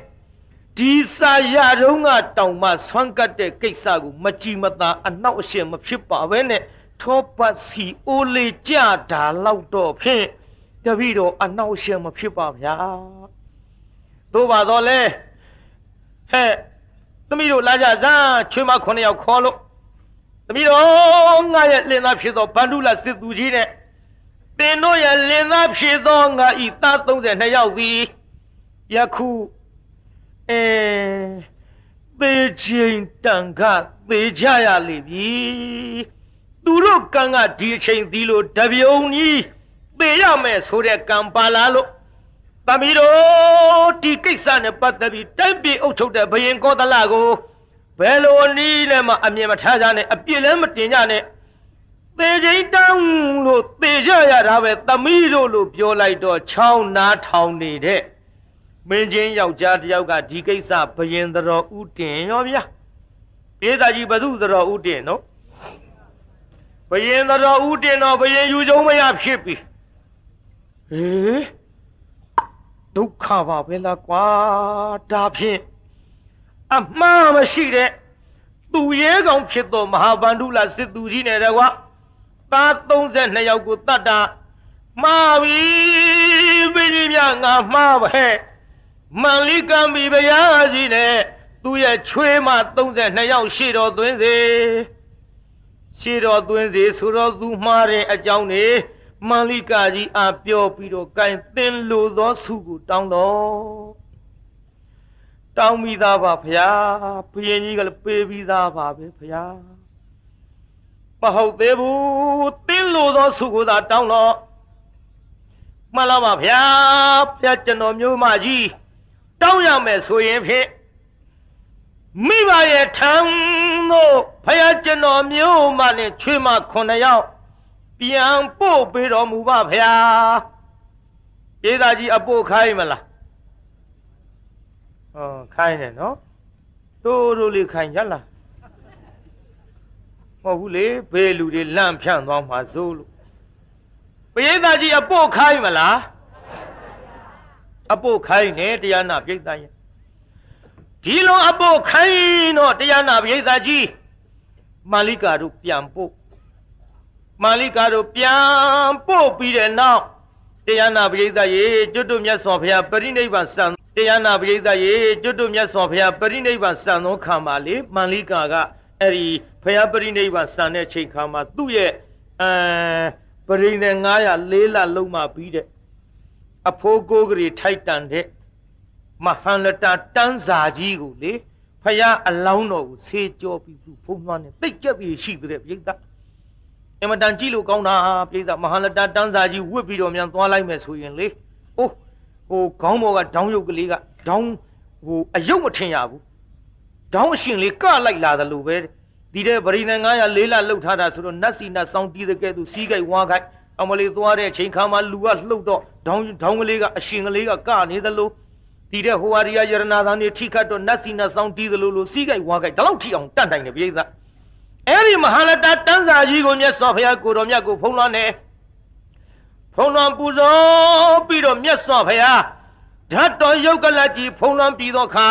ဒီစာရတုံးကတောင်မှဆွမ်းကတ်တဲ့ကိစ္စကိုမကြည်မသာအနောက်အရှင်မဖြစ်ပါဘဲနဲ့ထောပတ်စီအိုးလေးကြတာလောက်တော့ဖြင့်တပည့်တော်အနောက်အရှင်မဖြစ်ပါဗျာသို့ပါတော့လေဟဲ့သမီးတို့လာကြစမ်းချွေးမ9ယောက်ခေါ်လို့သမီးတော်ငါရဲ့လင်သားဖြစ်သောဗန္ဓုလစစ်သူကြီးနဲ့ သင်တို့ရဲ့လင်သားဖြစ်သောငါဤသား32ယောက်သည်ယခုအဲသေချင်းတန်ခသေကြရလိမ့်ပြီသူတို့ကံကဒီအချိန်ဒီလိုတပြုံကြီးသေရမယ်ဆိုတဲ့ကံပါလာလို့တမီးတို့ဒီကိစ္စနဲ့ပတ်သက်ပြီးတိုင်းပြည်အုပ်ချုပ်တဲ့ဘယင်ကောသလကိုဘယ်လိုနည်းနဲ့မှအမြင်မထားကြနဲ့အပြစ်လည်းမတင်ကြနဲ့ သေချင်းတောင်းလို့သေကြရတာပဲသမီးတို့လို့ပြောလိုက်တော့ချောင်းနားထောင်နေတဲ့မင်းချင်းယောက်ျားတယောက်ကဒီကိစ္စဘယင်တော်ဥတင်ရောဗျာဧသာကြီးဘသူတော်ဥတင်နော်ဘယင်တော်ဥတင်တော့ဘယင်ယူကြုံမရဖြစ်ပြီဟေးဒုက္ခပါပဲလားကွာဒါဖြင့်အမှားမရှိတဲ့သူရဲကောင်ဖြစ်သောမဟာဗန္ဓုလစစ်သူကြီးနဲ့တကွာ သား32ယောက်ကိုတတ်တာမှားပြီဘိကြီးမြငါမှားပဲမန်လိကံဘီဘရာကြီးနဲ့သူရဲ့ချွေးမ32ယောက်ရှေ့တော်သွင်းစေရှေ့တော်သွင်းစေဆိုတော့သူမှားတဲ့အကြောင်းနေမန်လိကကြီးအားပြောပြီးတော့ကင်သင်လိုသောဆုကိုတောင်းတော်တောင်းပြီးသားပါဖရာဘုရင်ကြီးကလည်းပေးပြီးသားပါပဲဖရာ မဟုတ်သေးဘူးသင်လိုသောဆုကိုသာတောင်းတော့မှန်လားပါဗျာဖရာကျွန်တော်မျိုးမကြီးတောင်းရမယ်ဆိုရင်ဖြင့်မိဘရဲ့ထံတို့ဖရာကျွန်တော်မျိုးမနဲ့ချွေးမ9ယောက်ပြန်ပို့ပေးတော်မူပါဗျာဒေသကြီးအပို့ခိုင်းမလားဟောခိုင်းတယ်နော်တိုးတိုးလေးခိုင်းရလားမ ဟုတ်ဘူးလေဘေးလူတွေလန့်ဖြန့်သွားမှာစိုးလို့ပရိသတ်ကြီးအပို့ခိုင်းမလားအပို့ခိုင်းနေတရားနာပြိဿရဲ့ဒီလိုအပို့ခိုင်းတော့တရားနာပြိဿကြီးမာလိကာတို့ပြန်ပို့မာလိကာတို့ပြန်ပို့ပြီးတဲ့နောက်တရားနာပရိသတ်ရေကျွတ်တို့မြတ်စွာဘုရားပရိနိဗ္ဗာန်စံတရားနာပရိသတ်ရေကျွတ်တို့မြတ်စွာဘုရားပရိနိဗ္ဗာန်စံသောခံပါလေမန္လိကာက အဲ့ဒီဘုရားပရိနိဗ္ဗာန်စံတဲ့ချိန်ခါမှာသူ့ရဲ့အဲပရိနေ900လေးလလုံးမှပြီးတဲ့အဖိုးကိုးကလေးထိုက်တန်တဲ့မဟန္လတာတန်းစာကြီးကိုလေဖယားအလောင်းတော်ကိုဆေးကြောပြီးသူဖုံးသွားနေတိတ်ကြက်ပြီးရှိတဲ့ပြိဿအမတန်ကြည့်လို့ကောင်းတာပြိဿမဟာလတတန်းစာကြီးဝစ်ပြီးတော့မြန်သွားလိုက်မယ်ဆိုရင်လေအိုးဟိုခေါင်းပေါ်ကဒေါင်းရုပ်ကလေးကဒေါင်းဟိုအယုတ်မထင်ရဘူး ဒေါင်းအရှင်လေးကလိုက်လာတယ်လို့ပဲဒီတဲ့ဗရိနေ900လေးလလှုပ်ထားတာဆိုတော့နတ်စီနတ်စောင်းတီးတဲ့ကဲသူစီးကြိုက်ဝါးကြိုက်အမလေးသွားတဲ့အချိန်ခါမှာလူကလှုပ်တော့ဒေါင်းဒေါင်းကလေးကအရှင်ကလေးကကနေတယ်လို့ဒီတဲ့ဟိုဟာရီယာယရနာသားနေထိခတ်တော့နတ်စီနတ်စောင်းတီးတယ်လို့လို့စီးကြိုက်ဝါးကြိုက်ဒါလောက်ထိအောင်တန့်တိုင်တယ်ပြိဿအဲ့ဒီမဟာလတတန်းစာကြီးကိုမြတ်စွာဘုရားကိုတော်မြတ်ကိုဖုံးလွှမ်းနေဖုံးလွှမ်းပူဇော်ပြီးတော့မြတ်စွာဘုရားဓာတ်တော်ယုတ်ကလကြီးဖုံးလွှမ်းပြီးတော့ခါ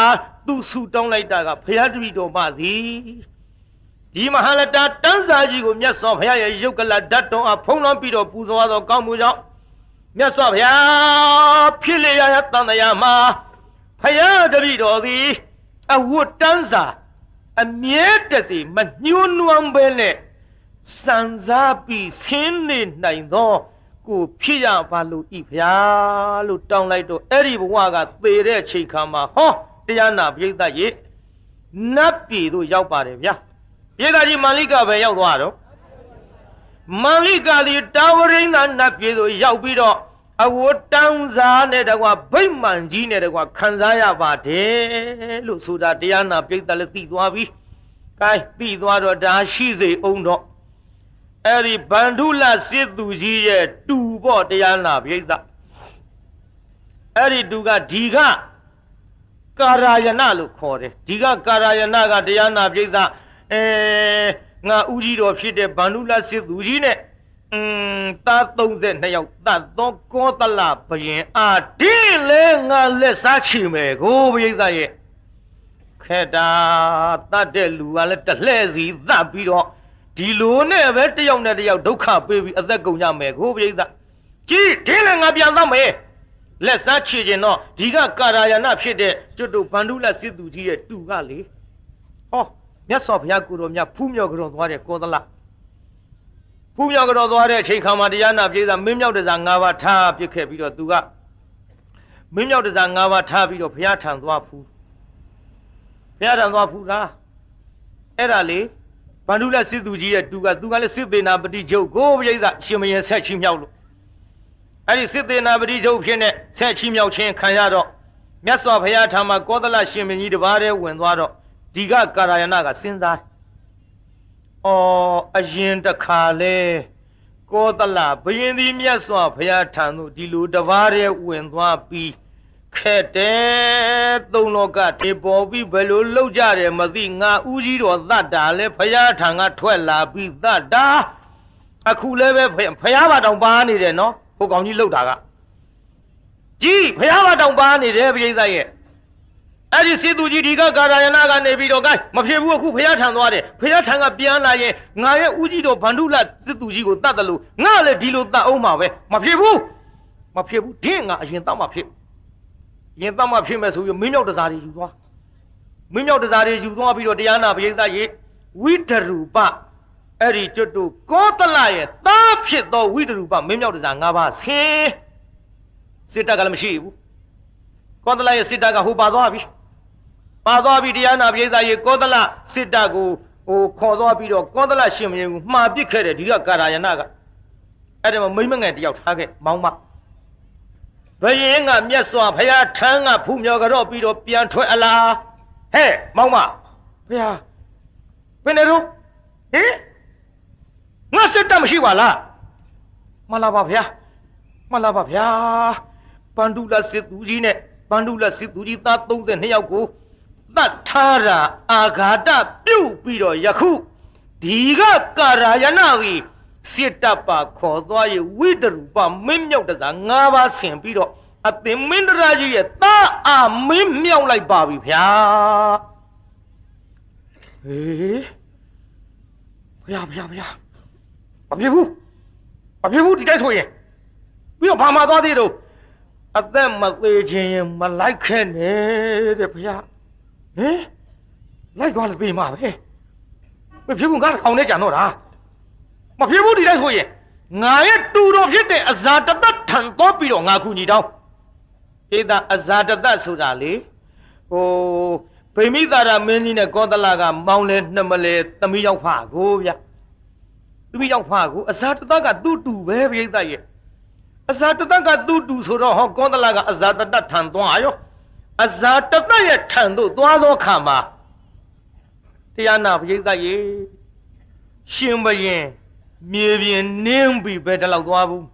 သူဆူတောင်းလိုက်တာကဘုရားတပည့်တော်မသည်ဒီမဟာလတတန်းစာကြီးကိုမြတ်စွာဘုရားရဲ့ယုတ်ကလဓာတ်တော်အဖုံးလွှမ်းပြီးတော့ပူဇော်သောကောင်းမှုကြောင့်မြတ်စွာဘုရားဖြစ်လေရရတန်တရားမှာဘုရားတပည့်တော်သည်အဝတ်တန်းစာအမြဲတစေမညှိုးနွမ်းပဲနဲ့စံစားပြီးဆင်းနေနိုင်သောကိုဖြစ်ရပါလို့ဤဖျားလို့တောင်းလိုက်တော့အဲ့ဒီဘဝကသေတဲ့ချိန်ခါမှာဟော တရားနာပြိဿရေနတ်ပြည်တို့ရောက်ပါတယ်ဗျာပြိဿကြီးမန္လိကပဲရောက်သွားတော့မန္လိကဒီတာဝရိန္ဒနတ်ပြည်တို့ရောက်ပြီးတော့အဝတ်တန်းစားနဲ့တကွာဗိမ္မာန်ကြီးနဲ့တကွာခံစားရပါတယ်လို့ဆိုတာတရားနာပြိဿလည်းသိသွားပြီ။ကဲသိသွားတော့ဒါရှိစေအောင်တော့အဲ့ဒီဗန္ဓုလစစ်သူကြီးရဲ့တူပေါ့တရားနာပြိဿအဲ့ဒီတူကဒီက ကာရာယနာလို့ခေါ်တယ်ဒီကကာရာယနာကတရားနာပြိဿအဲငါဦးကြီးတော်ဖြစ်တဲ့ဗန္ဓုလစစ်သူကြီးနဲ့อืมသား32ယောက်တတ်သောကောသလဘယင်အာဒီလေငါလက်စားချီမယ်ကိုဘိသရဲ့ခေတာတတ်တဲ့လူကလည်းတလှဲ့စီသတ်ပြီးတော့ဒီလိုနဲ့ပဲတယောက်နဲ့တယောက်ဒုက္ခပေးပြီးအသက်ကုန်ကြမယ်ကိုဘိသကြီးဒီလေငါပြန်သတ်မယ် လက်စားချီခြင်းတော့ဒီကကာရာယနာဖြစ်တဲ့ကျွတ်တို့ဗန္ဓုလစစ်သူကြီးရဲ့တူကလေဟောမြတ်စွာဘုရားကိုယ်တော်မြတ်ဖူးမြော်ကြောသွားတဲ့ကောသလဖူးမြောက်ကြောသွားတဲ့အချိန်ခါမှာတရားနာပြေးတာမင်းမြောက်တစား၅ပါးထားပြစ်ခဲ့ပြီးတော့သူကမင်းမြောက်တစား၅ပါးထားပြီးတော့ဘုရားထံသွားဖူးဘုရားထံသွားဖူးတာအဲ့ဒါလေဗန္ဓုလစစ်သူကြီးရဲ့တူကသူကလည်းစစ်သေးနာပတိချုပ်ကိုပြိဿရှင်မရင်ဆက်ချီမြောက်လို့ အဲ့ဒီစစ်သေးနာပတိချုပ်ဖြစ်နေဆက်ချီမြောက်ခြင်းခံရတော့မြတ်စွာဘုရားထံမှာကောသလရှင်မင်းကြီးတပါးတည်းဝင်သွားတော့ဒီကကာရယနာကစဉ်းစားအော်အရင်တခါလဲကောသလဘယင်သည်မြတ်စွာဘုရားထံသို့ဒီလိုတပါးတည်းဝင်သွားပြီးခဲ့တဲ့သုံးလောကတေပေါ်ပြီးဘယ်လိုလှုပ်ကြတယ်မသိငါဦးကြီးတော်သတ်တာလဲဘုရားထံကထွက်လာပြီးသတ်တာအခုလည်းပဲဘုရားဘာတောင်ပါနေတယ်နော် ဟိုကောင်ကြီးလှုပ်တာကကြီးဘုရားဘာတောင်ပါနေတယ်ပြိဿရဲ့အဲ့ဒီစေသူကြီးဒီကကာရယနာကနေပြီးတော့ gain မဖြစ်ဘူးအခုဖះထံသွားတယ်ဖះထံကပြန်လာရင်ငါရဲ့ဦးကြီးတော်ဗန္ဓုလစေသူကြီးကိုတတ်တယ်လို့ငါလည်းဒီလိုတတ်အောင်မှာပဲမဖြစ်ဘူးမဖြစ်ဘူးဒင်းငါအရင်တတ်မှဖြစ်ရင်တတ်မှဖြစ်မယ်ဆိုပြီးမင်းမြောက်တစားတွေယူသွားမင်းမြောက်တစားတွေယူသွားပြီးတော့တရားနာပရိသတ်ရေဝိတရူပ အဲ့ဒီကျွတ်တို့ကောသလရဲ့သားဖြစ်သောဝိတရူပမင်းမြောက်တစား၅ပါးဆင်းစစ်တပ်ကလည်းမရှိဘူးကောသလရဲ့စစ်တပ်ကဟိုပါသွားပြီပါသွားပြီတရားနာပိဿရေကောသလစစ်တပ်ကိုဟိုခေါ်သွားပြီးတော့ကောသလရှင်မင်းကိုမှားပစ်ခဲ့တယ်ဒီကကာရာယနာကအဲ့ဒီမှာမိမ့်မငယ်တယောက်ထားခဲ့မောင်းမဘယင်းကမြတ်စွာဘုရားထမ်းကဖူးမြော်ကြော့ပြီးတော့ပြန်ထွက်အလားဟဲ့မောင်းမဘုရားဘယ်နဲ့တော့ဟင် ငါစစ်တပ်မရှိပါလားမလာပါဗျာမလာပါဗျာပန္ဒုလစစ်သူကြီးနဲ့ပန္ဒုလစစ်သူကြီးသား32ယောက်ကိုတတ်ထားတာအာဃာတပြုတ်ပြီးတော့ယခုဒီကကာရာယနာကြီးစစ်တပ်ပါခေါ်သွားရဝိတရူပမင်းမြောက်တစား၅ပါးဆင်ပြီးတော့အသင်မင်းတရာကြီးရဲ့တာအာမင်းမြောက်လိုက်ပါပြီဗျာဟေးဘုရားဘုရားဘုရား မဖြစ်ဘူးမဖြစ်ဘူးဒီတိုက်ဆိုရင်ပြီးတော့ဘာမှသွားသေးတော့အသက်မသေးခြင်းရင်မလိုက်ခဲ့နဲ့တဲ့ဘုရားဟင်လိုက်သွားလို့ပြေးမှာပဲမဖြစ်ဘူးငါတစ်ကောင်နဲ့ကြံတော့တာမဖြစ်ဘူးဒီတိုင်းဆိုရင်ငါရဲ့တူတော်ဖြစ်တဲ့အဇာတတထံတော့ပြီးတော့ငါကူညီတောင်းဧတာအဇာတတဆိုတာလေဟိုဘဗိမိတာရမင်းကြီးနဲ့ကောသလကမောင်းလဲနှမလဲသမီးရောက်ဖကိုဗျ သမီးရောက်ဖကိုအဇာတတကသူ့တူပဲပြိဿရဲ့အဇာတတကသူ့တူဆိုတော့ဟောကောသလကအဇာတတထံသွားရောအဇာတတရဲ့ထံသို့သွားသောခါမှာတရားနာပြိဿရဲ့ရှင်ဘရင်မြေပြင်နင်းပြီးပဲတလောက်သွားဘူး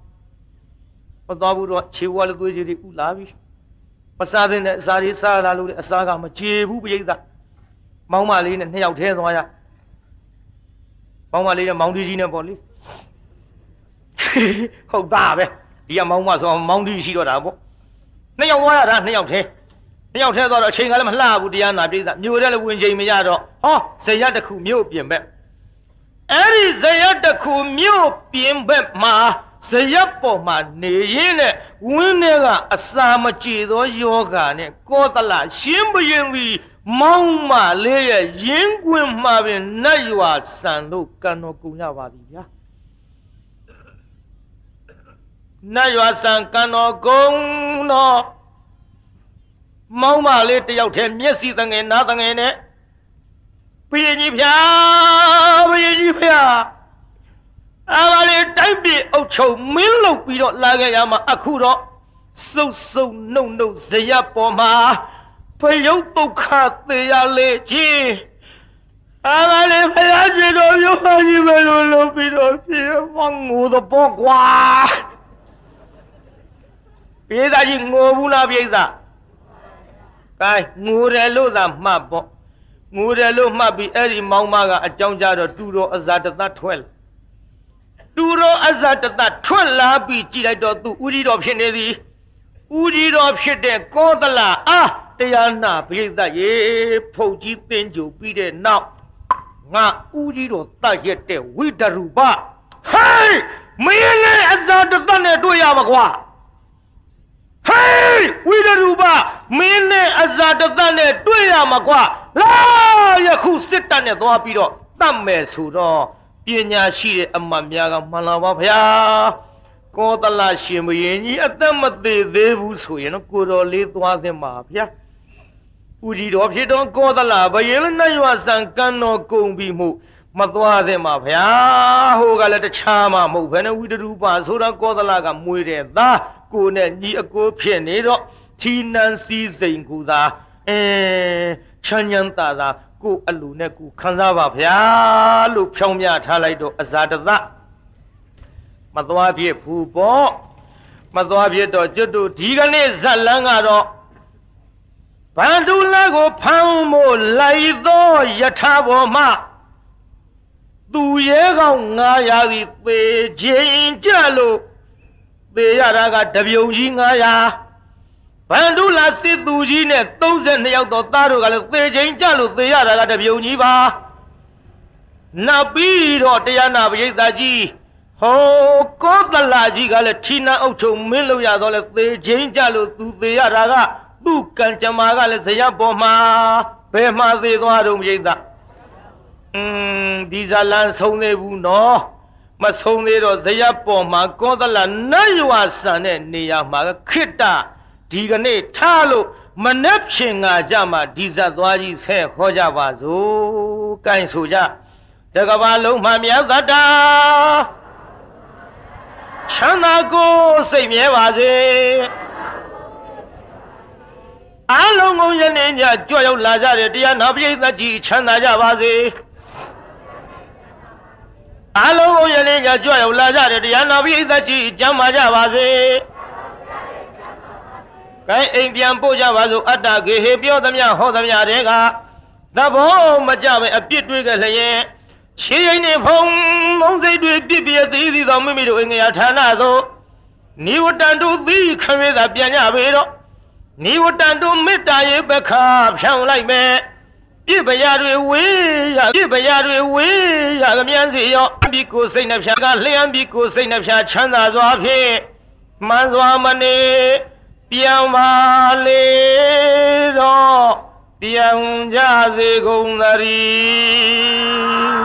မသွားဘူးတော့ခြေဝါလည်းသွေးကြီးတွေဥလာပြီမစားတဲ့အစာတွေစားလာလို့လေအစာကမကြေဘူးပြိဿမောင်းမလေးနဲ့နှစ်ယောက်ထဲသွားရ မောင်းမလေးနဲ့မောင်းတီကြီးနဲ့ပေါ့လေဟုတ်တာပဲဒီကမောင်းမဆိုမောင်းတီရှိတော့တာပေါ့နှစ်ယောက်သွားရတာနှစ်ယောက်ထဲနှစ်ယောက်ထဲသွားတော့အချိန်ကလည်းမလှဘူးတရားနာပြိဿမြို့ထဲလည်းဝင်ချိန်မရတော့ဟောဇယတစ်ခုမြို့ပြင်ဘက်အဲ့ဒီဇယတစ်ခုမြို့ပြင်ဘက်မှာဇယပေါ်မှာနေရင်းနဲ့ဝင်းထဲကအစာမကြေသောယောဂာနဲ့ကောသလရှင်းဘရင်သည် မောင်းမလေးရဲ့ရင်းကွင်းမှာပင်နတ်ရွာဆန်လို့ကံတော်ကုန်ရပါသည်ဗျာနတ်ရွာဆန်ကံတော်ကုန်တော့မောင်းမလေးတယောက်တည်းမျက်စိတငယ်နားတငယ်နဲ့ဘုရင်ကြီးဖျားဘုရင်ကြီးဖျားအာပါလေတိုက်ပြီအုတ်ချုံမင်းလုတ်ပြီးတော့လာခဲ့ရမှာအခုတော့စုပ်စုပ်နှုတ်နှုတ်ဇယပေါ်မှာ ဖယုတ်ဒုက္ခသေးရလေကြီးအာပါလေဖျားကြီးတော်မျိုးပါကြီးပဲလို့လုပ်ပြီးတော့ပြေမငိုတော့ပေါ့ကွာပြေးသားကြီးငိုဘူးလားပြေးသားကဲငိုတယ်လို့သာမှတ်ပေါ့ငိုတယ်လို့မှတ်ပြီးအဲ့ဒီမောင်မကအကြောင်းကြတော့တူတော်အဇာတသထွက်လာတူတော်အဇာတသထွက်လာပြီးကြည်လိုက်တော့သူဥကြီးတော်ဖြစ်နေသည်ဥကြီးတော်ဖြစ်တဲ့ကောသလအာ တရားနာပြိဿရေဖုတ်ကြီးသင်ကြူပြီးတဲ့နောက်ငါဥကြီးတော်တတ်ရက်တဲ့ဝိတရူပဟေးမင်းလည်းအဇာတသနဲ့တွေ့ရပါကွာဟေးဝိရူပမင်းနဲ့အဇာတသနဲ့တွေ့ရမှာကွာလာယခုစစ်တပ်နဲ့သွားပြီးတော့တတ်မယ်ဆိုတော့ပညာရှိတဲ့အမတ်များကမှန်လာပါဗျာကောသလရှင်ဘုရင်ကြီးအသက်မသေးသေးဘူးဆိုရင်တော့ကိုတော်လေးသွားသင့်ပါဗျာ ဦးကြီးတော်ဖြစ်တော်ကောသလဘယင်လည်းနှရွာဆံကန်းတော်ကုန်ပြီးမှုမသွားသင့်ပါဗျာဟိုကလည်းတခြားမှမဟုတ်ဘဲနဲ့ဝိတရူပဆိုတော့ကောသလကမွေးတဲ့သားကိုနဲ့ညီအကိုဖြစ်နေတော့ထီနန်းစည်းစိမ်ကူသာအဲချမ်းချမ်းသာသာကိုအလူနဲ့ကိုခံစားပါဗျာလို့ဖြောင်းပြထားလိုက်တော့အဇာတသမသွားဖြစ်ဖူပေါ့မသွားဖြစ်တော့ကျွတ်တို့ဒီကနေ့ဇက်လန်းကတော့ ဗန္ဓုလကိုဖမ်းဖို့လိုက်သောယထာဘောမှာသူရဲကောင်900စီသေခြင်းကြလို့သေရတာကတပြုံကြီး900ဗန္ဓုလာစစ်သူကြီးနဲ့32ယောက်တော့သားတို့ကလည်းသေခြင်းကြလို့သေရတာကတပြုံကြီးပါနတ်ပြီးတော့တရားနာပရိသတ်ကြီးဟောကောသလကြီးကလည်းထီနာအုပ်ချုံမင်းလို့ရတော့လဲသေခြင်းကြလို့သူသေရတာက သူ့ကံကြမ္မာကလည်းဇယပေါ်မှာဘယ်မှာသေသွားတော့ပရိသတ်อืมဒီဇာလန်ဆုံးသေးဘူးနော်မဆုံးသေးတော့ဇယပေါ်မှာကောသလနတ်ရွာဆန်တဲ့နေရာမှာခိတ္တဒီကနေ့ထားလို့မနှက်ဖြင်ငါကြမှာဒီဇတ်သွားကြီးဆဲခေါ်ကြပါစို့။ကိုင်းဆိုကြတကဘာလုံးမှမြတ်သတ္တာချမ်းသာကိုစိတ်မြဲပါစေ အလုံးကုန်ယနေ့ညကြွရောက်လာကြတဲ့တရားနာပရိသတ်ကြီးချမ်းသာကြပါစေအလုံးကုန်ယနေ့ညကြွရောက်လာကြတဲ့တရားနာပရိသတ်ကြီးကျမ်းမာကြပါစေကဲအိမ်ပြန်ပို့ကြပါစို့အတ္တကေဟေပြောသမျှဟောသမျှတွေကသဘောမကြပဲအပြစ်တွေးကြလျင်ရှေးရင်နေဖုံမုံစိတ်တွေပြစ်ပြသေးသည်သောမိမိတို့အင်္ဂါဌာနသို့နိဝတ္တန်တို့သီခမေသာပြန်ကြပေတော့ နိဝတ္တန်တို့မေတ္တာရေပခါဖြောင်းလိုက်မယ်ပြစ်ပရာတွေဝေးရပြစ်ပရာတွေဝေးရကမြန်စီရောဒီကိုစိတ်နှဖျားကလျှမ်းပြီးကိုစိတ်နှဖျားချမ်းသာစွာဖြင့်မှန်စွာမနေပြန်ပါလေတော့ပြန်ကြစေကုန်သတည်း